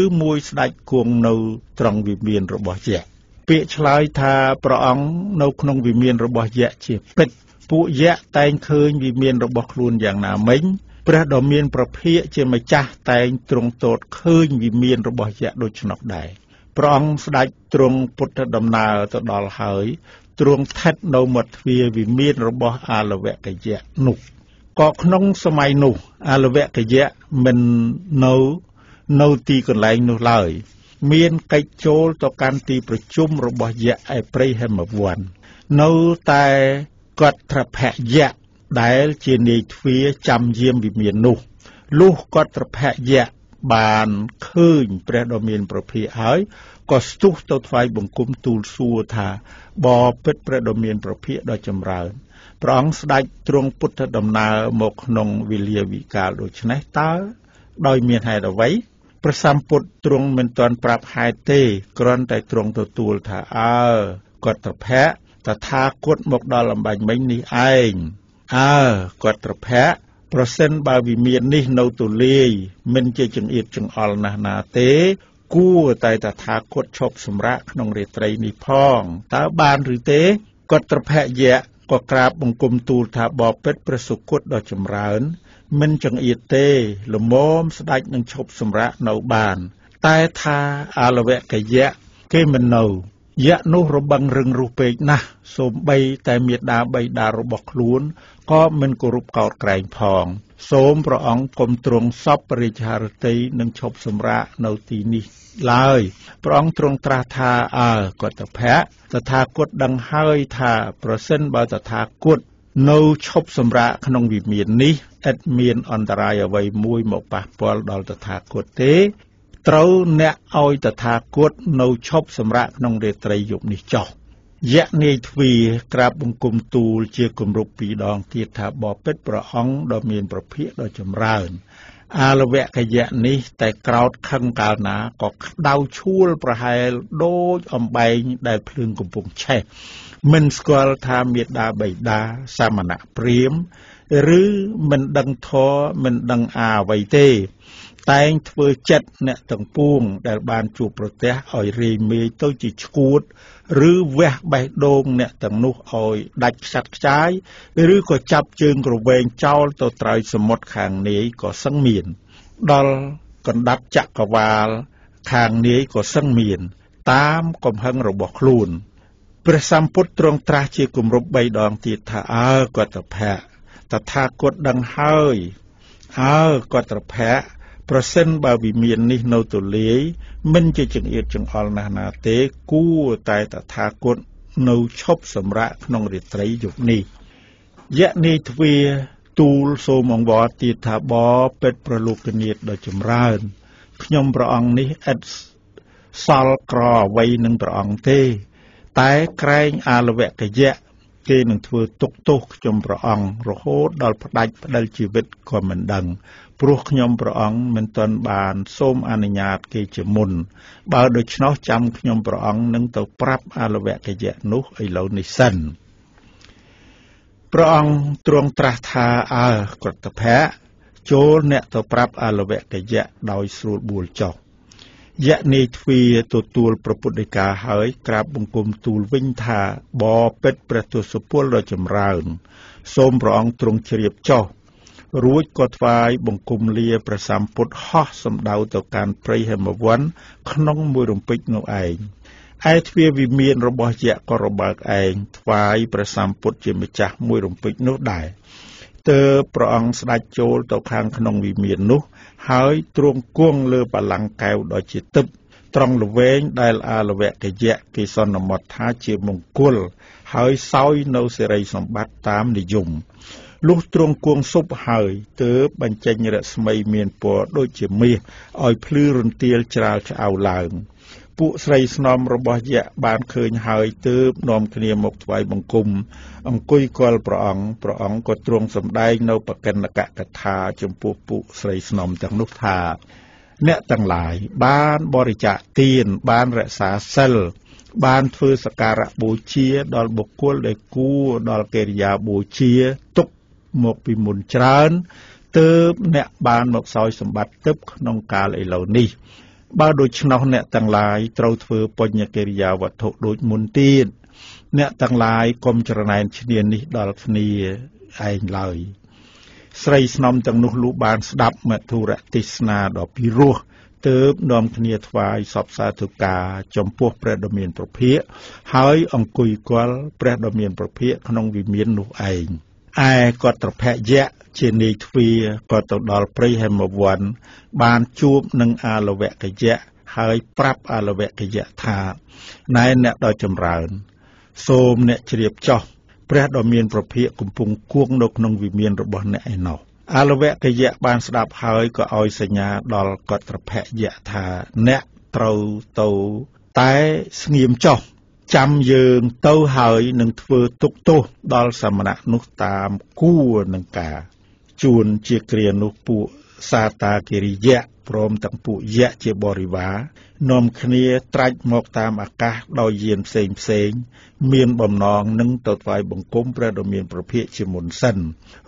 ឬមួយស្ដេចគង់នៅត្រង់វិមានរបស់យៈពាក្យឆ្លើយថាព្រះអង្គនៅក្នុងវិមានរបស់យៈជាពិត ពួកយៈតែងឃើញវិមានរបស់ខ្លួនយ៉ាងណាមិញព្រះដ៏មានប្រភិយជាម្ចាស់តែងទ្រង់ទតឃើញវិមានរបស់យៈដូច្នោះដែរព្រះអង្គស្ដេចទ្រង់ពុទ្ធដំណើរទៅដល់ហើយទ្រង់ស្ថិតនៅមាត់ទ្វារវិមានរបស់អាលវកយៈនោះក៏ក្នុងសម័យនោះអាលវកយៈមិននៅនៅទីកន្លែងនោះឡើយ មានកិច្ចចូលទៅកាន់ទីប្រជុំរបស់យៈឯព្រៃហេមវ័ននៅតែ កតត្រភយៈដែលជានាយទ្វាចាំយាមវិមាននោះលុះកតត្រភយៈបានឃើញព្រះដ៏មានប្រភិយហើយក៏ស្ទុះទៅថ្វាយបង្គំទូលសួរថាបបិទ្ធព្រះដ៏មានប្រភិយដ៏ចម្រើនព្រះអង្គស្ដេចទ្រង់ពុទ្ធដំណើរមកក្នុងវេលាវិកាលដូច្នេះតើដោយមានហេតុអ្វីព្រះសម្ពុទ្ធទ្រង់មិនទាន់ប្រាប់ហេតុទេគ្រាន់តែទ្រង់ទទួលថាអើគាត់ត្រភៈ តថាគតមកដល់អំបញ្ញមិញនេះឯងអើគាត់ត្រភៈប្រសិនបើវិមាននេះនៅទូលាយមិនជាចង្អៀតចង្អល់ណាស់ណាទេ គួរតែតថាគតឈប់សម្រាកក្នុងរាត្រីនេះផងតើបានឬទេគាត់ត្រភៈយៈក៏ក្រាបបង្គំទូលថាបបិទ្ធព្រះសុគតដ៏ចម្រើន មិនចង្អៀតទេលមមស្ដេចនឹងឈប់សម្រាកនៅបាន តែថាអលវកយៈគេមិននៅ យៈនោះរបឹងរឹងរូសពេកណាស់សូម្បីតែមេដាបៃតារបស់ខ្លួនក៏មិនគោរពកោតក្រែងផង សូមព្រះអង្គគុំទ្រង់សពរាជហឫទ័យនឹងឈប់សម្រាកនៅទីនេះឡើយព្រះអង្គទ្រង់ត្រាស់ថាអើកតភៈតថាគតដឹងហើយថាប្រសិនបើតថាគតនៅឈប់សម្រាកក្នុងវិមាននេះឥតមានអន្តរាយអ្វីមួយមកប៉ះពាល់ដល់តថាគតទេ ត្រូវអ្នកឲ្យតថាគតនៅឈប់សម្រាកក្នុងរាត្រីយប់នេះចោះយៈនាយទ្វាក្រាបបង្គំទូលជាគម្រប់ពីរដងទៀតថាបបិទ្ធព្រះអង្គដ៏មានប្រភិយដ៏ចម្រើន អាលវកយៈនេះតែក្រោតខឹងកាលណាក៏ក្តៅឈួលប្រហែលដូចអំបែងដែលភ្លើងកំពុងឆេះមិនស្គាល់ថាមេដាបៃតាសាមណៈព្រាម ឬមិនដឹងធរមិនដឹងអាអ្វីទេ តែងធ្វើចិត្តអ្នកទាំងពួងដែលបានជួបប្រទះឲ្យរាយមេយទៅជាឈួត ឬវះបេះដូងអ្នកទាំងនោះឲ្យដាច់ខ្ចាត់ខ្ចាយឬក៏ចាប់ជើងក្រវែងចោលទៅត្រើយសមុទ្រខាងនាយក៏សឹងមាន ដល់កណ្ដាប់ចក្រវាលខាងនាយក៏សឹងមាន តាមកំហឹងរបស់ខ្លួនព្រះសម្ពុទ្ធទ្រង់ត្រាស់ជាគម្រប់3ដងទៀតថាអើកតភៈតថាគតដឹងហើយអើកតភៈ ប្រសិនបើវិមាននេះនៅទូលាយមិនជាចង្អៀតចង្អល់ណាស់ណាទេ គួរតែតថាគតនៅឈប់សម្រាកក្នុងរាត្រីយប់នេះយៈនីទ្វាទូលសូមអង្វរទៀតថាបពេតប្រលោកនាតដ៏ចម្រើនខ្ញុំព្រះអង្គនេះឥតសល់ក្រអ្វីនឹងព្រះអង្គទេ តែក្រែងអាលវកយៈគេនឹងធ្វើទុកទោសខ្ញុំព្រះអង្គរហូតដល់ផ្ដាច់ផ្ដិលជីវិតក៏មិនដឹង ព្រោះខ្ញុំព្រះអង្គមិនទាន់បានសូមអនុញ្ញាតគេជាមុន បើដូច្នោះចាំខ្ញុំព្រះអង្គនឹងទៅប្រាប់អាលវកយៈនោះឥឡូវនេះសិនព្រះអង្គទ្រង់ត្រាស់ថាអើក្រតភៈចូលអ្នកទៅប្រាប់អាលវកយៈដោយស្រួលបួលចុះយៈនេទ្វាទទួលប្រពុតិកាហើយក្រាបបង្គំទូលវិញថាបបិទ្ធព្រះទសពលដ៏ចម្រើន សូមព្រះអង្គទ្រង់ជ្រាបចុះ រួចក៏ថ្វាយបង្គំលាព្រះសម្ពុទ្ធហោះសំដៅទៅកាន់ព្រៃហេមវ័នក្នុងមួយរំពេចនោះឯងឯទ្វាវិមានរបស់យៈក៏របើកឯងថ្វាយព្រះសម្ពុទ្ធជាម្ចាស់មួយរំពេចនោះដែរទើបព្រះអង្គស្ដេចចូលទៅខាងក្នុងវិមាននោះ ហើយទ្រង់គង់លើបល្ល័ង្កកែវដ៏ជាទឹកត្រង់ល្វែងដែលអាលវកយៈគេសន្មតថាជាមង្គល ហើយសោយនៅសេរីសម្បត្តិតាមនិយម លុះទ្រង់គង់សុបហើយទើបបញ្ចេញរស្មីមានពណ៌ដូចជាមាសឲ្យភ្លឺរន្ទាលច្រាលឆ្អៅឡើងពួកស្រីស្នំរបស់យៈបានឃើញហើយទើបនាំគ្នាមកថ្វាយបង្គំ អង្គុយគាល់ព្រះអង្គព្រះអង្គក៏ទ្រង់សម្ដែងនៅបកិនកកថាចំពោះពួកស្រីស្នំទាំងនោះថា អ្នកទាំងឡាយបានបរិច្ចាគទានបានរក្សាសិលបានធ្វើសក្ការៈបូជាដល់បុគ្គលដែលគួរដល់កិរិយាបូជាទុក មកពីមុនច្រើនទើបអ្នកបានមកសោយសម្បត្តិទឹកក្នុងកាលឥឡូវនេះ បើដូច្នោះអ្នកទាំងឡាយត្រូវធ្វើបញ្ញកិរិយាវត្ថុដូចមុនទៀតអ្នកទាំងឡាយកុំច្រណែនឈ្នានេះដល់គ្នាឯងឡើយស្រីស្នំទាំងនោះលុះបានស្ដាប់មធុរទេសនាដ៏ពិរោះទើបនាំគ្នាថ្វាយសពសាធុការចំពោះព្រះដ៏មានប្រភិយហើយអង្គុយគល់ព្រះដ៏មានប្រភិយក្នុងវិមាននោះឯង ឯកត្រភយៈជានាយទ្វាក៏ទៅដល់ព្រៃហេមវ័នបានជួបនឹងអាលវកយៈហើយប្រាប់អាលវកយៈថាណែអ្នកដ៏ចម្រើន សូមអ្នកជ្រាបចោះព្រះដ៏មានប្រភិយកំពុងគួងនៅក្នុងវិមានរបស់អ្នកឯណោះអលវកយៈបានស្ដាប់ហើយក៏ឲ្យសញ្ញាដល់កត្រភយៈថាអ្នកត្រូវទៅតែស្ងៀមចុះ ចាំយើងទៅហើយនឹងធ្វើទុកទោសដល់សមណៈនោះតាមគួរនឹងការជួនជាគ្រានោះពួកសាតាគិរិយៈព្រមទាំងពួកយៈជាបរិវារនាំគ្នាត្រាច់មកតាមអាកាសដោយយានផ្សេងផ្សេង មានបំណងនឹងទៅថ្វាយបង្គំព្រះដ៏មានប្រភិយជាមុនសិន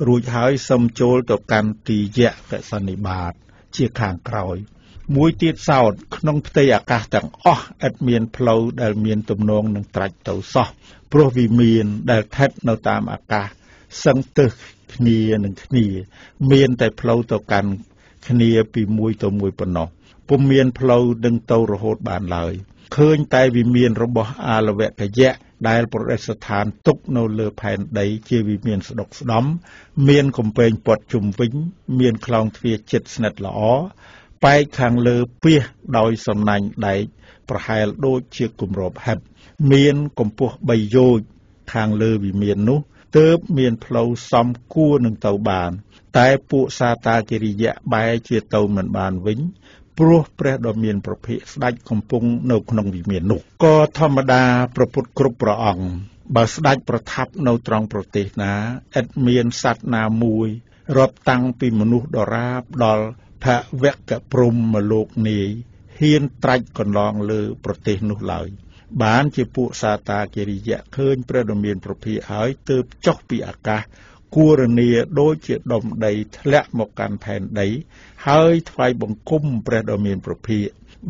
រួចហើយសឹមចូលទៅកាន់ទីយៈកសនិបាតជាខាងក្រោយ មួយទៀតសោតក្នុងផ្ទៃអាកាសទាំងអស់ឥតមានផ្លូវដែលមានទំនងនឹងត្រាច់ទៅសោះព្រោះវិមានដែលថិតនៅតាមអាកាសសឹងទឹះគ្នានឹងគ្នា មានតែផ្លូវទៅកាន់គ្នាពីមួយទៅមួយប៉ុណ្ណោះពុំមានផ្លូវនឹងទៅរហូតបានឡើយឃើញតែវិមានរបស់អាលវកយៈដែលប្រតិស្ថានទុកនៅលើផែនដី ជាវិមានស្ដុកស្ដំ មានកំពែងព័ទ្ធជុំវិញ មានខ្លោងទ្វារជិតស្និទ្ធល្អ បែកខាងលើពីសដោយសំណាញ់ដែកប្រហែលដូចជាគម្របហិបមានកម្ពស់3យោជខាងលើវិមាននោះទើបមានផ្លូវសំគួរនឹងទៅបាន តែពួកសាតាគិរិយៈបែរជាទៅមិនបានវិញព្រោះព្រះដ៏មានប្រភិស្ដេចកំពុងនៅក្នុងវិមាននោះក៏ធម្មតាប្រពុតគ្រប់ព្រះអង្គបើស្ដេចប្រថាប់នៅត្រង់ប្រទេសណាឥតមានសត្វណាមួយរាប់តាំងពីមនុស្សដរាបដល់ ភវកព្រំមលោកនាយហ៊ានត្រាច់កន្លងលើប្រទេសនោះឡើយ បានជាពួកសាតាគិរិយៈឃើញព្រះដ៏មានប្រភិហើយទើបចុះពីអាកាសគួរនីដូចជាដុំដីធ្លាក់មកកាន់ផែនដី ហើយថ្វាយបង្គំព្រះដ៏មានប្រភិ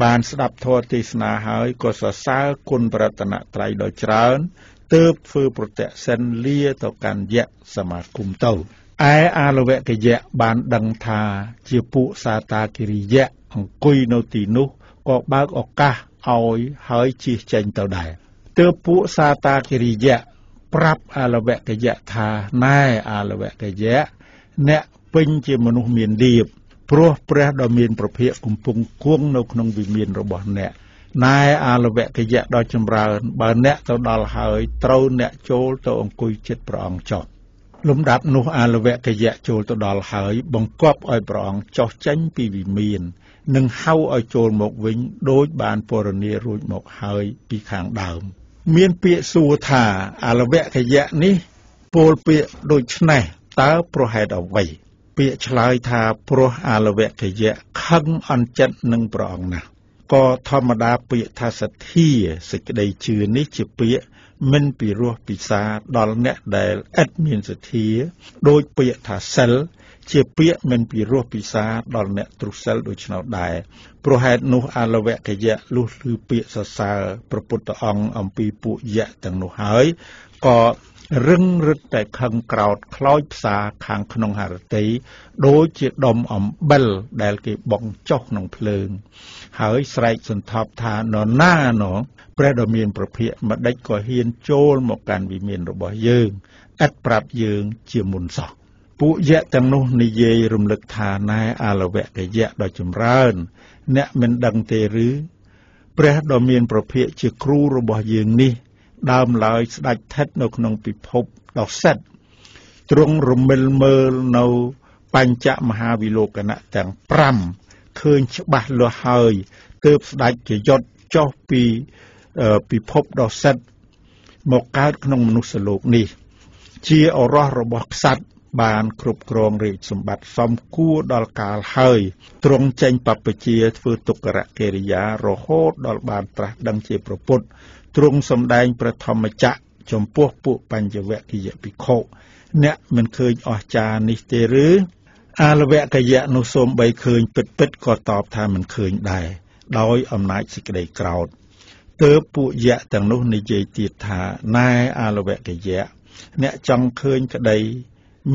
បានស្ដាប់ធម៌ទេសនាហើយក៏សរសើរគុណប្រតនត្រ័យដ៏ច្រើនទើបធ្វើប្រតិសិនលាទៅកាន់យៈសមាគមទៅ ឯអាលវកយៈបានដឹងថាជាពួកសាតាគិរិយៈអង្គុយនៅទីនោះក៏បើកឱកាសឲ្យហើយជិះចេញទៅដែរទើបពួកសាតាគិរិយៈប្រាប់អាលវកយៈថាណែអាលវកយៈអ្នកពេញជាមនុស្សមានលៀបព្រោះព្រះដ៏មានប្រភិយកំពុងគង់នៅក្នុងវិមានរបស់អ្នកណែអាលវកយៈដ៏ចម្រើនបើអ្នកទៅដល់ហើយត្រូវអ្នកចូលទៅអង្គុយចិត្តព្រះអង្គចុះ លំដាប់នោះអាលវកយៈចូលទៅដល់ហើយ បង្គាប់ឲ្យព្រះអង្គចុះចេញពីវិមាននិងហៅឲ្យចូលមកវិញដោយបានពរនារួចមកហើយពីខាងដើម មានពាក្យសួរថាអលវកយៈនេះពោលពាក្យដូចនេះតើប្រហេតុអ្វីពាក្យឆ្លើយថាព្រោះអលវកយៈខឹងអន់ចិត្តនឹងព្រះអង្គណាស់ក៏ធម្មតាពាក្យថាសទ្ធាសេចក្តីជឿនេះជាពាក្យ មិនពីរោះពិសាដល់អ្នកដែលឥតមានសទ្ធាដោយពាក្យថាសិលជាពាក្យមិនពីរោះពិសាដល់អ្នកទ្រុសិលដូច្នោះដែរព្រោះហេតុនោះអលវកយៈលុះឮពាក្យសរសើរព្រះពុទ្ធអង្គអំពីពួកយៈទាំងនោះហើយក៏រឹងរឹតតែខឹងក្រោតខ្លោចផ្សាខាងក្នុងហរតីដូចជាដុំអំបិលដែលគេបងចុះក្នុងភ្លើង ហើយស្រែកសន្ថប់ថានរណាណោព្រះដ៏មានប្រភិយម្ដេចក៏ហ៊ានចូលមកកាន់វិមានរបស់យើងឥតប្រាប់យើងជាមុនសោះពួកយៈទាំងនោះនិយាយរំលឹកថាណែអាលវៈកយៈដ៏ចម្រើន អ្នកមិនដឹងទេឬព្រះដ៏មានប្រភិយជាគ្រូរបស់យើងនេះ ដើមឡើយស្ដេចថិតនៅក្នុងពិភពដ៏សិតទ្រង់រមិលមើលនៅបញ្ចមហាវិលោកណៈទាំង5 ឃើញច្បាស់លាស់ហើយទើបស្ដេចជាយត់ចុះពីពិភពដ៏សិតមកកើតក្នុងមនុស្សលោកនេះ ជាអរោះរបស់ក្សត្របានគ្រប់គ្រងរាជសម្បត្តិសំគួរដល់កាលហើយទ្រង់ចេញបព្វជិធ្វើទុក្ករកិរិយារហូតដល់បានត្រាស់ដឹងជាប្រពុតទ្រង់សម្ដែងប្រធមចក្រចំពោះពួកបញ្ញវគិយភិក្ខុអ្នកមិនឃើញអស្ចារ្យនេះទេឬ អាលវកយៈនោះសូមបីឃើញពិតពិតក៏តបថាមិនឃើញដែរដោយអំណាចសេចក្តីក្រោធទើបពួកយៈទាំងនោះនិយាយទៀតថាណែអាលវកយៈអ្នកចង់ឃើញក្តី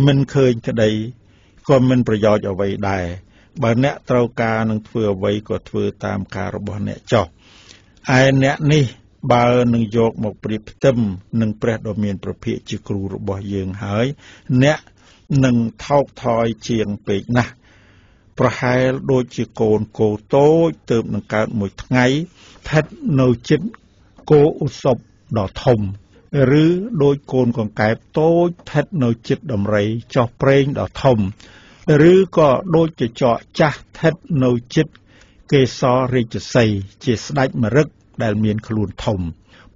មិនឃើញក្តីក៏មិនប្រយោជន៍អ្វីដែរបើអ្នកត្រូវការនឹងធ្វើអ្វីក៏ធ្វើតាមការរបស់អ្នកចោះឯអ្នកនេះបើនឹងយកមកប្រៀបផ្ទឹមនឹងព្រះដ៏មានប្រភិជាគ្រូរបស់យើងហើយ អ្នក នឹងថោកថយជាងពេកណាស់ប្រហែលដូចជាកូនគោតូចទៅនឹងកើតមួយថ្ងៃស្ថិតនៅចិត្តគោឧសពដ៏ធំ ឬដោយកូនកង្កែបតូចស្ថិតនៅចិត្តដំរីចោះប្រេងដ៏ធំ ឬក៏ដូចជាចកចាស់ថិតនៅចិត្តកេសររាជសីជាស្ដេចមរឹកដែលមានខ្លួនធំ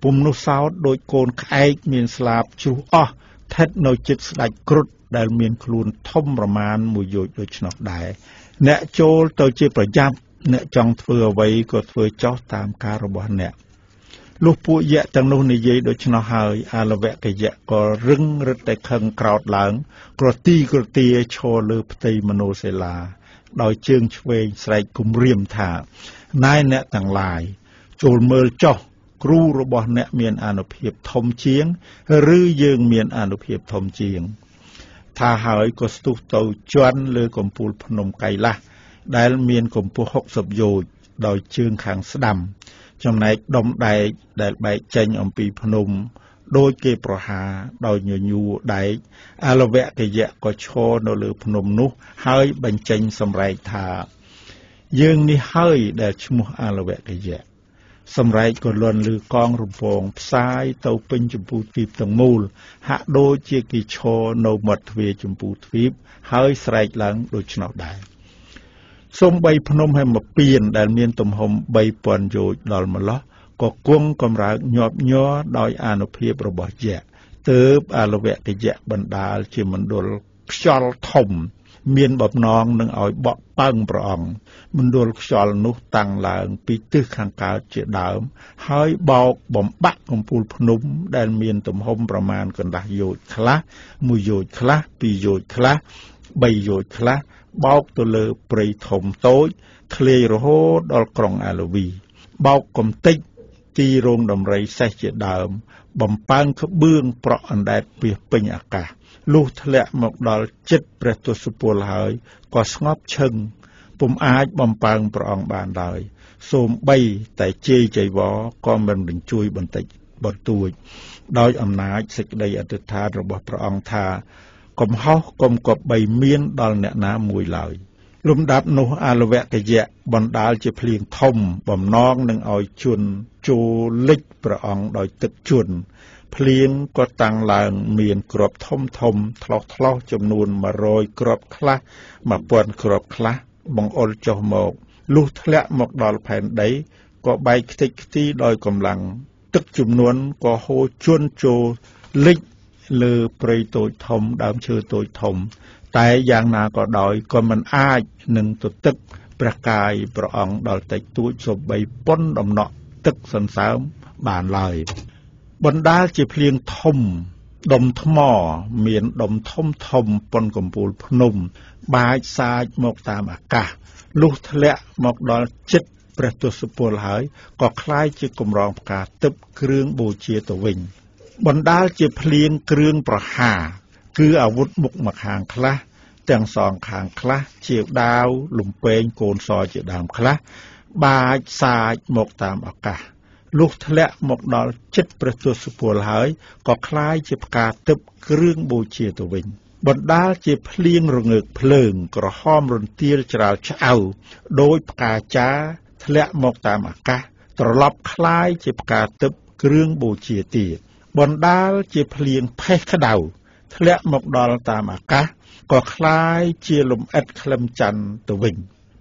ពុំនោះសោតដូចកូនក្អែកមានស្លាបជ្រុះអស់ ស្ថិតនៅចិត្តស្ដេចគ្រុឌដែលមានខ្លួនធំប្រមាណមួយយោជដូច្នោះដែរអ្នកចូលទៅជាប្រយ័ត្នអ្នកចង់ធ្វើអ្វីក៏ធ្វើចោះតាមការរបស់អ្នកលុះពួកយៈទាំងនោះនិយាយដូច្នោះហើយអាលវៈកយៈក៏រឹងរឹតតែខឹងក្រោតឡើង ក្រទីក្រទាឈរលើផ្ទៃមនោសេលា ដោយជើងឆ្វេងស្រែកគំរាមថាណែអ្នកទាំងឡាយចូលមើលចុះ គ្រូរបស់អ្នកមានអនុភាពធំជាង ឬយើងមានអនុភាពធំជាង ថាហើយក៏ស្ទុះទៅជន់លើកំពូលភ្នំកៃឡាស់ដែលមានកម្ពស់60យោជន៍ដោយជើងខាងស្ដាំ ចំណែកដុំដែកដែលបែកចេញអំពីភ្នំដោយគេប្រហារដោយញញូដែកអលវៈកយៈក៏ឈរនៅលើភ្នំនោះ ហើយបញ្ចេញសម្រែកថា យើងនេះហើយដែលឈ្មោះអលវៈកយៈ សម្រែកក៏លន់លើកងរំពងផ្សាយទៅពេញចម្ពោះទ្វីបទាំងមូល ហាក់ដូចជាគេឈរនៅមាត់ទ្វារចម្ពោះទ្វីបហើយស្រែកឡើងដូច្នោះដែរសូម្បីភ្នំហេមពៀនដែលមានទំហំ3000យោជដល់ម្លោះក៏គង់កម្រើកញាប់ញ័រដោយអានុភាពរបស់យៈទើបអលវៈកយៈបណ្ដាលជាមណ្ឌលខ្យល់ធំ មានបំណងនឹងឲ្យបក់ប៉ើងព្រះអង្គមណ្ឌលខ្យល់នោះតាំងឡើងពីទិសខាងកើតជាដើម ហើយបោកបំបាក់កំពូលភ្នំ ដែលមានទំហំប្រមាណកន្លះយោជខ្លះមួយយោជខ្លះពីរយោជខ្លះបីយោជខ្លះបោកទៅលើព្រៃធំតូចធ្លាយរហូតដល់ក្រុងអាឡូវី បោកកំតិចទីរោងដំរីសេះជាដើម បំពើងក្បឿងប្រក់អណ្ដែតពីពេញអាកាស លុះធ្លាក់មកដល់ចិត្តព្រះទសពលហើយក៏ស្ងប់ឈឹងពុំអាចបំពើងព្រះអង្គបានឡើយសូម្បីតែជេរចៃវរក៏មិនបញ្ជួយបន្តិចបន្តួច ដោយអំណាចសេចក្តីអធិដ្ឋានរបស់ព្រះអង្គថាកំហុសកុំគប្បីមានដល់អ្នកណាមួយឡើយ លំដាប់នោះអាលវៈកយៈបណ្ដាលជាភ្លៀងធំ បំណងនឹងឲ្យជន់ចូលលិចព្រះអង្គដោយទឹកជន់ភ្លៀងក៏តាំងឡើងមានក្របធំធំថ្លោះថ្លោះចំនួន100ក្របខ្លះ1000ក្របខ្លះបង្អុលចុះមកលុះធ្លាក់មកដល់ផែនដីក៏បែកខ្ទេចខ្ទីដោយកម្លាំងទឹកចំនួនក៏ហូរជន់ចូលលិចលើព្រៃតូចធំដើមឈើតូចធំ តែយ៉ាងណាក៏ដោយក៏មិនអាចនឹងទទឹកព្រះកាយព្រះអង្គដល់តិចតួចសូម្បីប៉ុនដំណក់ទឹកសន្សើមបានឡើយបណ្ដាលជាភ្លៀងធំដុំថ្មមានដុំធំធំប៉ុនកំពូលភ្នំ បាចសាចមកតាមអាកាសលុះធ្លាក់មកដល់ចិត្តព្រះទសពលហើយក៏คล้ายជាកម្រងផ្កាទឹកគ្រឿងបូជាទៅវិញបណ្ដាលជាភ្លៀងគ្រឿងប្រហារ គឺអាវុធមុខមកខាងខ្លះទាំងសងខាងខ្លះជាដាវលំពេងកូនសជាដើមខ្លះបាចសាចមកតាមអាកាសលុះធ្លាក់មកដល់ចិត្តព្រះទសពលហើយក៏คล้ายជាផ្កាទឹកគ្រឿងបូជាទៅវិញបណ្ដាលជាភ្លៀងរងើកភ្លើងក្រហមរន្ទាលច្រាលឆ្អៅដោយផ្កាចាធ្លាក់មកតាមអាកាសត្រឡប់คล้ายជាផ្កាទឹកគ្រឿងបូជាទៀតបណ្ដាលជាភ្លៀងផេះក្តៅ ធ្លាក់មកដល់តាមអាកាសក៏คล้ายជាលំអិតក្លឹមច័ន្ទទៅវិញ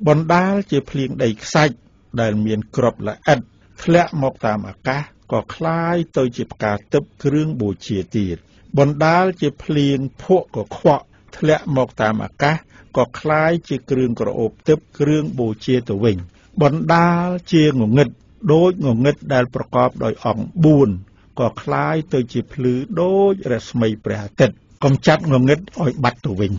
បណ្ដាលជាភ្លៀងដីខ្សាច់ដែលមានក្របល្អិតធ្លាក់មកតាមអាកាសក៏คล้ายទៅជាផ្កាទឹកគ្រឿងបូជាទៀតបណ្ដាលជាភ្លៀងភក់កខ្វក់ធ្លាក់មកតាមអាកាសក៏คล้ายជាគ្រឿងក្រអូបទឹកគ្រឿងបូជាទៅវិញបណ្ដាលជាងងឹតដូចងងឹតដែលប្រកបដោយអង្គ4ក៏คล้ายទៅជាភ្លឺដូចរស្មីព្រះអាទិត្យ កំចាត់ងងឹតឲ្យបាត់ទៅវិញ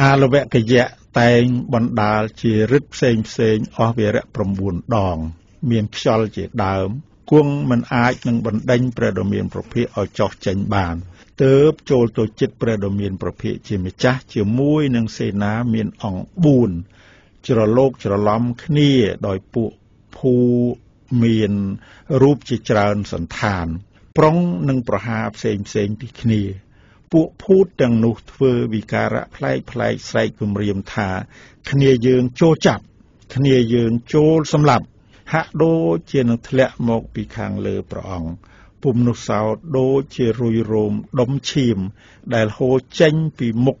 អាលវកយៈតែងបណ្ដាលជារិទ្ធផ្សេងផ្សេងអស់វារៈ9ដង មានខ្យល់ជាដើមគង់មិនអាចនឹងបណ្ដេញព្រះដ៏មានប្រភិឲ្យចោះចេញបានទើបចូលទៅចិត្តព្រះដ៏មានប្រភិជាម្ចាស់ជាមួយនឹងសេនាមានអង្គ4ច្រឡោកច្រឡំគ្នាដោយពួកភូមានរូបជាច្រើនសន្តាន ប្រុងនិងប្រហារផ្សេងផ្សេងពីគ្នា ពួកភូតទាំងនោះធ្វើវិការៈប្លែកប្លែកស្រែកគំរាមថា គ្នាយើងចូលចាប់ គ្នាយើងចូលសម្លាប់ ហាក់ដូចជានឹងធ្លាក់មកពីខាងលើព្រះអង្គពុំនោះសោតដូចជារុយរោមដុំឈាម ដែលហូរចេញពីមុខ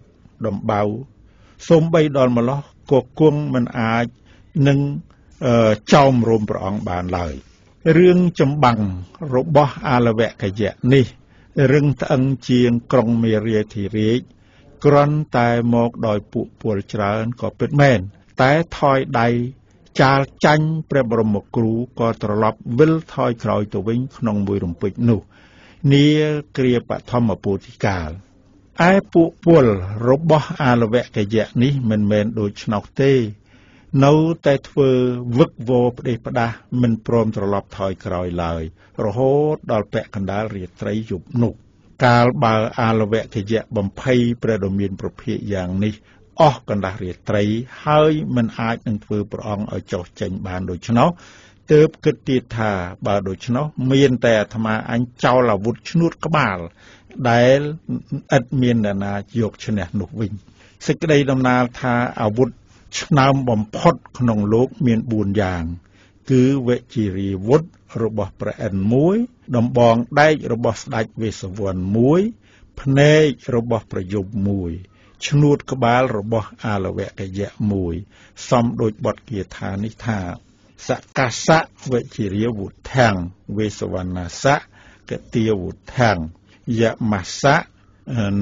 ដំបៅសូម្បីដល់ម្លោះក៏គង់មិនអាចនឹងចោមរោមព្រះអង្គបានឡើយរឿងចម្បាំងរបស់អាលវកយៈនេះ រឹងត្អឹងជាងក្រុងមេរាធិរាជគ្រាន់តែមកដោយពួកពលច្រើនក៏ពិតមែន តែថយដៃចាលចាញ់ព្រះបរមគ្រូក៏ត្រឡប់វិលថយក្រោយទៅវិញក្នុងមួយរំពេចនោះនាគ្រាបឋមពោធិកាលឯពួកពលរបស់អាលវកយៈនេះមិនមែនដូចឆ្នោតទេ នៅតែធ្វើវឹកវរផ្ដេសផ្ដាស់មិនព្រមត្រឡប់ថយក្រោយឡើយ រហូតដល់ពាក់កណ្ដាលរាត្រីយប់នោះកាលបើអាលវកយៈបំភ័យព្រះដ៏មានប្រភិយយ៉ាងនេះអស់កណ្ដាស់រាត្រី ហើយមិនអាចនឹងធ្វើព្រះអង្គឲ្យចុះចេញបានដូច្នោះទើបគិតទៀតថាបើដូច្នោះមានតែអាត្មាអញចោលអាវុធឈ្នួតក្បាល ដែលឥតមាននរណាយកឈ្នះនោះវិញសេចក្តីដំណើរថាអាវុធ ឆ្នើមបំផុតក្នុងលោកមាន4យ៉ាង គឺវជារីវុធរបស់ព្រះអិនមួយដំបងដែករបស់ស្ដេចវេស្សវណ្ណមួយភ្នែករបស់ប្រយុទ្ធមួយឈ្នួតក្បាលរបស់អាលវកយៈមួយសំដូចបទគាថានេះថាសកាសៈវជារាវុធាំងវេសវណ្ណាសៈកទាវុធាំងយមសៈ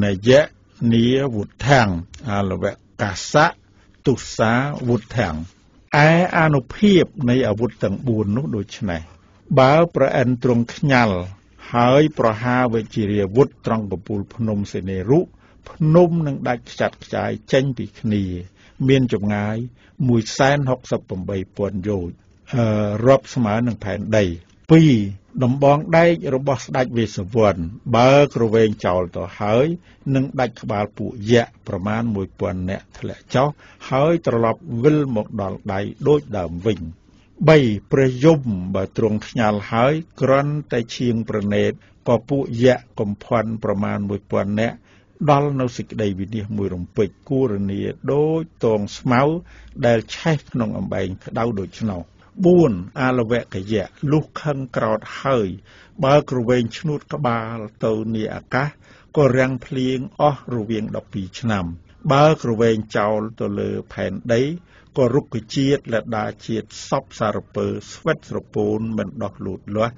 នយៈនីវុធាំងអាលវកាសៈ ទុសាវុធាំងឯអនុភាពនៃអាវុធទាំង4នោះដូចនេះបើប្រអិនទ្រង់ខ្ញាល់ហើយប្រហារវជារាវុធត្រង់កំពូលភ្នំសេនេរុភ្នំនឹងដាច់ខ្ចាត់ខ្ចាយចេញពីគ្នា មានចម្ងាយ168,000យោជន៍រាប់ស្មើនឹងផែនដី 2ដំបងដែករបស់ស្ដេចវេស្សវណ្ណបើក្រវែងចោលទៅហើយនឹងដាច់ក្បាលពួកយៈប្រមាណ1000នាក់ធ្លាក់ចុះហើយត្រឡប់វិលមកដល់ដៃដូចដើមវិញ3ព្រះយមបើទ្រង់ខ្ញាល់ហើយក្រន់តែឈៀងប្រណេតក៏ពួកយៈកំផន់ប្រមាណ1000នាក់ដល់នៅសេចក្តីវិនិច្ឆ័យមួយរំពេចគូរនីដូចតងស្មៅដែលឆេះក្នុងអំបែងក្តៅដូចឆ្នោ 4អាលវកយៈលុះខឹងក្រោតហើយ បើក្រវែងឈ្នួតក្បាលទៅនីអាកាសក៏រាំងភ្លៀងអស់រវាង12ឆ្នាំ បើក្រវែងចោលទៅលើផែនដីក៏រុក្ខជាតិលដាជាតិសពសារពើស្វិតស្រពូនមិនដោះលូតលាស់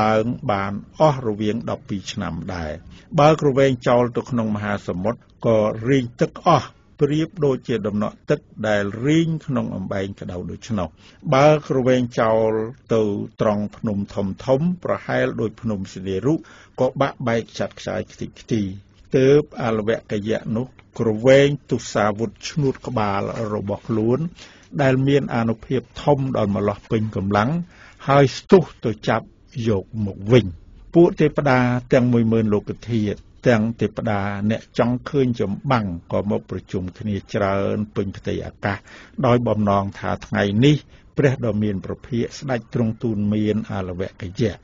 ឡើងបានអស់រវាង12ឆ្នាំដែរបើក្រវែងចោលទៅក្នុងមហាសមុទ្រក៏រីងទឹកអស់ ប្រៀបដូចជាដំណក់ទឹកដែលរីងក្នុងអំបែងក្តៅដូច្នោះបើក្រវែងចោលទៅត្រង់ភ្នំធំធំ ប្រហែលដូចភ្នំសិនេរុក៏បាក់បែកចាត់ខ្ចាយខ្ទេចខ្ទីទើបអលវកយៈនោះក្រវែងទុសាវុធឈ្នួតក្បាលរបស់ខ្លួន ដែលមានអានុភាពធំដល់ម្លោះពេញកម្លាំងហើយស្ទុះទៅចាប់យកមកវិញ ពួកទេវតាទាំង10000លោកធាតុ ទាំងទេវតាអ្នកចង់ឃើញចម្បាំងក៏មកប្រជុំគ្នាច្រើនពេញផ្ទៃអាកាស ដោយបំណងថាថ្ងៃនេះព្រះដ៏មានប្រភិយស្ដេចទ្រង់ទូលមានអាលវកយៈ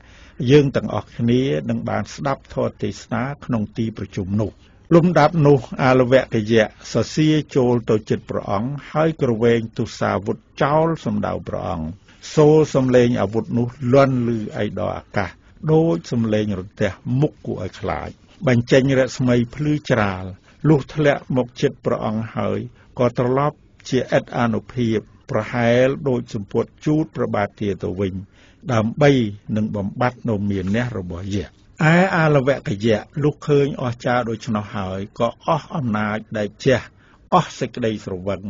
យើងទាំងអស់គ្នានឹងបានស្ដាប់ធម៌ទេសនាក្នុងទីប្រជុំនោះលំដាប់នោះអាលវកយៈសសៀចូលទៅចិត្តព្រះអង្គហើយក្រវែងទុសាវុធចោលសម្ដៅព្រះអង្គសូរសំឡេងអាវុធនោះលន់ឮឯដល់អាកាស ដូចសំឡេងរន្ទះមុខគួរឲ្យខ្លាច បញ្ចេញរស្មីភ្លឺច្រាលលុះធ្លាក់មកចិត្តព្រះអង្គហើយក៏ត្រឡប់ជាឥតអនុភាពប្រហែលដូចសម្ពុតជូតប្របាទទាទៅវិញ ដើម្បីនឹងបំបត្តិនៅមានះរបស់យៈឯអាលវកយៈលុះឃើញអស់ចាដូច្នោះហើយក៏អស់អំណាចដែលជះអស់សេចក្តីស្រវឹង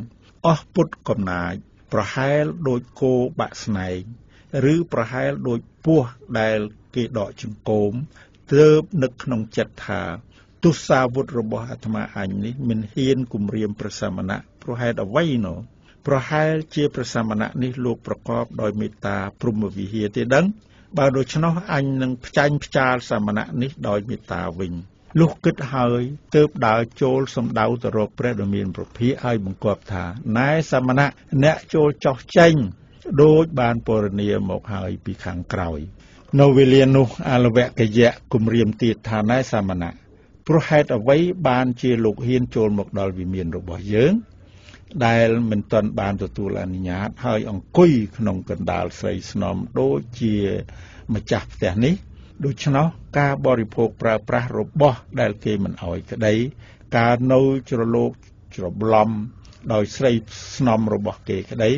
អស់ពុតកំណាចប្រហែលដូចគោបាក់ស្នែងឬប្រហែលដូចពស់ដែលគេដកចង្គោម ទើបនឹកក្នុងចិត្តថាទុសាវុធរបស់អាត្មាអញនេះមិនហ៊ានគំរាមព្រះសមណៈប្រហែលអ្វីណោប្រហែលជាព្រះសមណៈនេះលោកប្រកបដោយមេត្តាព្រមវិហារទេដឹង បើដូច្នោះអញនឹងផ្ចាញ់ផ្ចាលសមណៈនេះដោយមេត្តាវិញលុះគិតហើយទើបដើរចូលសំដៅទៅរកព្រះដ៏មានប្រភិឲ្យបង្គាប់ថាណែសមណៈអ្នកចូលចោះចេញដូចបានពរនាមកហើយពីខាងក្រោយ នៅវេលានោះអលវកយៈគម្រាមទៀតថាណែសមណៈព្រោះហេតុអ្វីបានជាលោកហ៊ានចូលមកដល់វិមានរបស់យើង ដែលមិនទាន់បានទទួលអនុញ្ញាតហើយអង្គុយក្នុងកណ្ដាលស្រីស្នំដូចជាម្ចាស់ផ្ទះនេះដូច្នោះការបរិភោគប្រើប្រាស់របស់ដែលគេមិនអោយក្តី ការនៅជ្រលោកជ្រប្លំ ដោយស្រីស្នំរបស់គេក្តី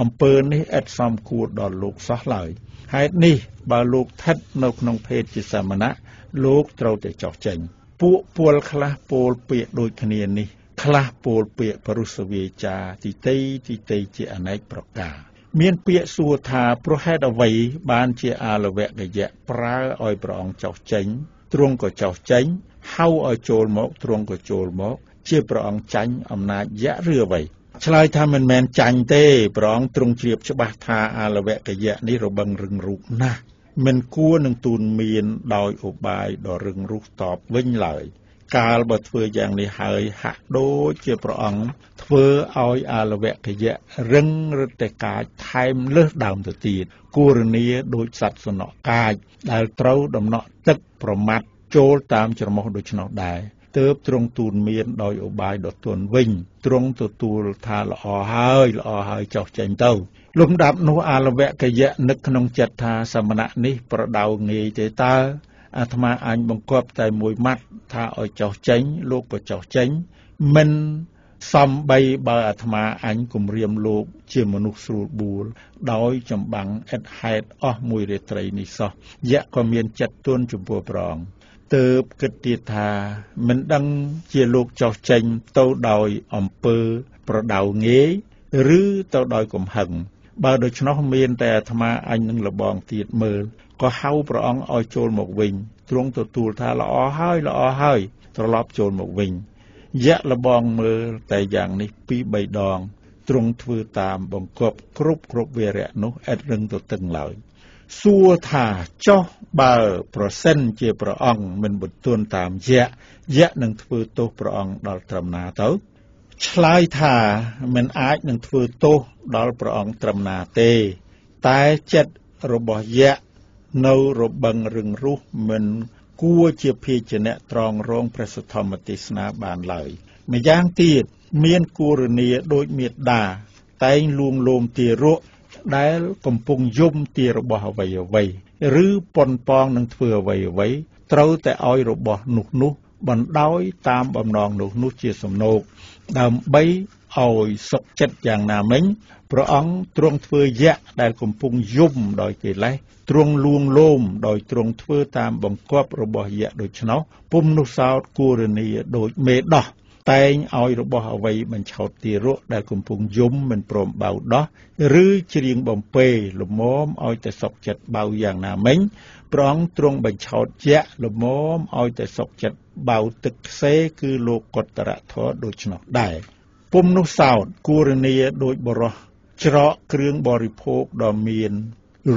អំពើនេះឥតសមគួរដល់លោកសោះឡើយហេតុនេះបើលោកស្ថិតនៅក្នុងភេទជាសាមណៈលោកត្រូវតែចោះចេញ ពួកពលខ្លះពោលពាក្យដូចគ្នានេះ ខ្លះពោលពាក្យបរុសវាចាទីតីទីតីជាអនេកប្រការមានពាក្យសួរថាប្រហេតុអ្វីបានជាអាលវៈកយៈប្រើឲ្យព្រះអង្គចោះចេញទ្រង់ក៏ចោះចេញហៅឲ្យចូលមកទ្រង់ក៏ចូលមក ជាព្រះអង្គចាញ់អំណាចយៈឬអ្វីឆ្លើយថាមិនមែនចាញ់ទេព្រះអង្គទ្រង់ជ្រាបច្បាស់ថាអាលវៈកយៈនេះរបឹងរឹងរូបណាស់មិនគួរនឹងទូនមានដោយឧបាយដ៏រឹងរូសតបវិញឡើយ កាលបើធ្វើយ៉ាងនេះហើយហាក់ដូចជាព្រះអង្គធ្វើឲ្យអាលវៈកយៈរឹងរឹតតែកាចថែមលើសដើមទៅទៀតគូរនីដូចសត្វសនក់កាចដែលត្រូវដំណក់ទឹកប្រមាត់ចូលតាមច្រមុះដូច្នោះដែរ ទើបទ្រង់ទូលមានដោយឧបាយដ៏ទន់វិញទ្រង់ទទួលថាល្អហើយល្អហើយចោះចេញទៅលំដាប់នោះអាលវៈកយៈនឹកក្នុងចិត្តថាសមណៈនេះប្រដៅងាយទេតើអាត្មាអញបង្គាប់តែមួយម៉ាត់ថាឲ្យចោះចេញ លោកក៏ចោះចេញ មិនសំបីបើអាត្មាអញគំរាមលោក ជាមនុស្សស្រួលបួល ដោយចម្បាំងឥតហេតុអស់មួយរាត្រីនេះសោះយៈក៏មានចិត្តទន់ចំពោះព្រះអង្គ ទើបគិតទៀតថា មិនដឹងជាលោកចោះចេញទៅដោយអំពើប្រដៅងាយឬទៅដោយកំហឹងបើដូច្នោះមានតែអាត្មាអញនឹងលបងទៀតមើលក៏ហៅព្រះអង្គឲ្យចូលមកវិញទ្រង់ទទួលថាល្អហើយល្អហើយត្រឡប់ចូលមកវិញយៈលបងមើលតែយ៉ាងនេះពីរបីដងទ្រង់ធ្វើតាមបង្គាប់គ្រប់គ្រប់វេរៈនោះឥតរឹងទៅតឹងឡើយ សួរថាចោះបើប្រសិនជាព្រះអង្គមិនបន្ទន់តាមយៈយៈនឹងធ្វើទោសព្រះអង្គដល់ត្រឹមណាទៅឆ្លើយថាមិនអាចនឹងធ្វើទោសដល់ព្រះអង្គត្រឹមណាទេ តែចិត្តរបស់យៈនៅរបឹងរឹងរូសមិនគួរជាភាជនៈត្រង់រងព្រះសុធម្មទេសនាបានឡើយម្យ៉ាងទៀតមានគូរនីដូចមេដាតែងលួងលោមទារក ដែលកំពុងយំទារបស់អ្វីអ្វីឬប៉ុនប៉ងនឹងធ្វើអ្វីអ្វីត្រូវតែឲ្យរបស់នោះនោះបណ្ដោយតាមបំណងនោះនោះជាសំណោកដើម្បីឲ្យសុខចិត្តយ៉ាងណាមិញព្រះអង្គទ្រង់ធ្វើយៈដែលកំពុងយំដោយកិលេសទ្រង់លួងលោមដោយទ្រង់ធ្វើតាមបង្គាប់របស់យៈដូច្នោះពុំនោះសោតគូរនីដូចមេដោះ តែងឲ្យរបស់អ្វីបញ្ឆោតទារកដែលកំពុងយំមិនព្រមបៅដោះឬច្រៀងបំពេលមមឲ្យតែសុកចិត្តបៅយ៉ាងណាមិញព្រះអង្គទ្រង់បញ្ឆោតយៈលមមឲ្យតែសុកចិត្តបៅទឹកខ្សេគឺលោកកតរធរដូច្នោះដែរពុំនោះសោតគូរនីដូចបរោះច្រកគ្រឿងបរិភោគដ៏មាន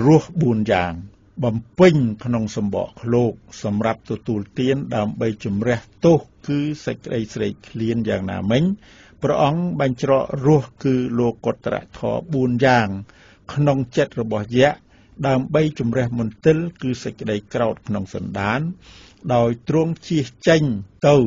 រស4យ៉ាង បំពេញក្នុងសម្បកឃ្លោកសម្រាប់ទទួលទានដើម្បីជំរះទោសគឺសេចក្តីស្រេកឃ្លានយ៉ាងណាមិញព្រះអង្គបាញ់ច្រករសគឺលោកកតរធរ4យ៉ាង ក្នុងចិត្តរបស់យៈដើម្បីជំរះមន្ទិលគឺសេចក្តីក្រោធក្នុងសន្តាន ដោយទ្រង់ជៀសចេញទៅ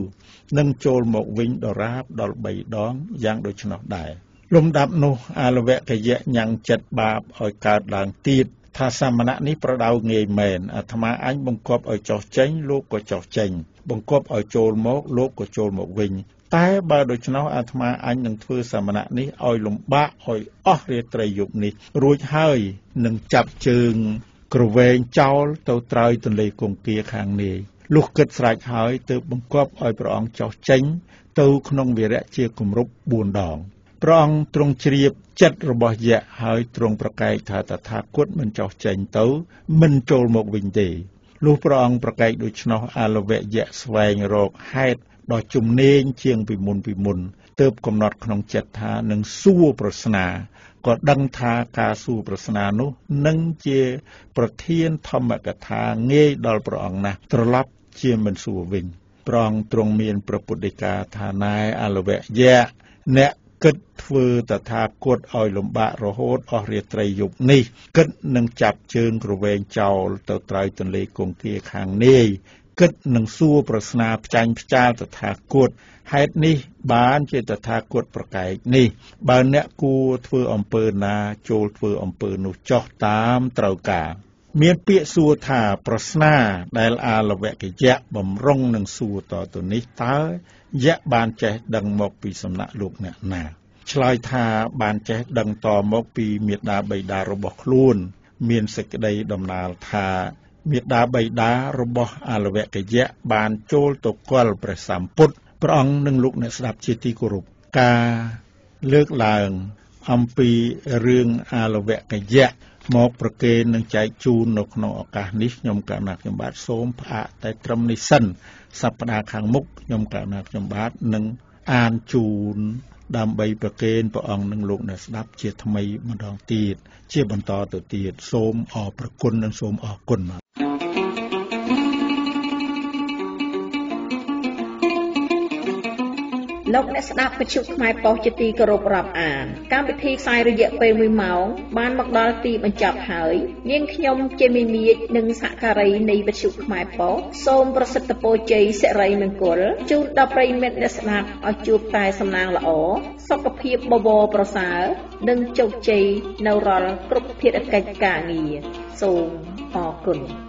នឹងចូលមកវិញដរាបដល់3ដងយ៉ាងដូច្នោះដែរលំដាប់នោះអាលវៈកយៈញ៉ាំងចិត្តបាបឲ្យកើតឡើងទៀត ថាសមណៈនេះប្រដៅងាយមែនអាត្មាអញបង្គាប់ឲ្យចោះចេញលោកក៏ចោះចេញ បង្គាប់ឲ្យចូលមកលោកក៏ចូលមកវិញ តែបើដូច្នោះអាត្មាអញនឹងធ្វើសមណៈនេះឲ្យលំបាកឲ្យអស់រាត្រីយប់នេះ រួចហើយនឹងចាប់ជើងក្រវែងចោលទៅត្រើយទន្លេគង្គាខាងនាយលុះគិតស្រេចហើយទើបបង្គាប់ឲ្យព្រះអង្គចោះចេញ ទៅក្នុងវិរៈជាគម្រប់4ដង ព្រះអង្គទ្រង់ជ្រាបចិត្តរបស់យៈហើយទ្រង់ប្រកែកថាតថាគតមិនចោះចេញទៅ មិនចូលមកវិញទេលុះព្រះអង្គប្រកែកដូច្នោះអាលវៈយៈស្វែងរកហេតុដ៏ជំនេញជាងពីមុនពីមុនទើបកំណត់ក្នុងចិត្តថានឹងសួរប្រស្នាក៏ដឹងថាការសួរប្រស្នានោះនឹងជាប្រធានធម្មកថាងាយដល់ព្រះអង្គណាស់ត្រឡប់ជាមិនសួរវិញព្រះអង្គទ្រង់មានប្រពុតិកាថាណែអលវៈយៈអ្នក គិតធ្វើតថាគតឲ្យលំបាករហូតអស់រាត្រីយប់នេះ គិតនឹងចាប់ជើងក្រវែងចោលទៅត្រើយទន្លេគង្គាខាងនាយគិតនឹងសួរប្រស្នាផ្ចាញ់ផ្ចាលតថាគតហេតុនេះបានជាតថាគតប្រកែកនេះ បើអ្នកគួរធ្វើអំពើណាចូលធ្វើអំពើនោះចោះតាមត្រូវការមានពាក្យសួរថាប្រស្នាដែលអាលវកយៈបំរុងនឹងសួរតទៅនេះតើ យៈបានចេះដឹងមកពីសំណាក់លោកអ្នកណាឆ្លើយថាបានចេះដឹងតមកពីមេដាបៃតារបស់ខ្លួន មានសេចក្តីដំណាលថាមេដាបៃតារបស់អលវកយៈបានចូលទៅកល់ព្រះសម្ពុទ្ធព្រះអង្គនិងលោកអ្នកស្ដាប់ជាទីគោរពការលើកឡើងអំពីរឿងអលវកយៈមកប្រគេននឹងចែកជូននៅក្នុងឱកាសនេះខ្ញុំកណាខ្ញុំបាទសូមផ្អាកតែត្រឹមនេះសិន សប្តាហ៍ខាងមុខខ្ញុំកណាខ្ញុំបាទនឹងអានជូនដើម្បីប្រគេនព្រះអង្គនឹងលោកអ្នកស្ដាប់ជាថ្មីម្ដងទៀតជាបន្តទៅទៀតសូមអរព្រគុណនិងសូមអរគុណ លោកអ្នកស្ដាប់វិទ្យុខ្មែរប៉ុស្តិ៍ជាទីគោរពរាប់អាន កម្មវិធីផ្សាយរយៈពេល1ម៉ោងបានមកដល់ទីបញ្ចប់ហើយនាងខ្ញុំជាមីមៀចនិងសហការីនៃវិទ្យុខ្មែរប៉ុស្តិ៍សូមប្រសិទ្ធពរជ័យសិរីមង្គលជូនដល់ប្រិយមិត្តអ្នកស្ដាប់ឲ្យជួបតែសំណាងល្អសុខភាពបវរប្រសើរនិងជោគជ័យនៅរាល់គ្រប់ភារកិច្ចការងារសូមអរគុណ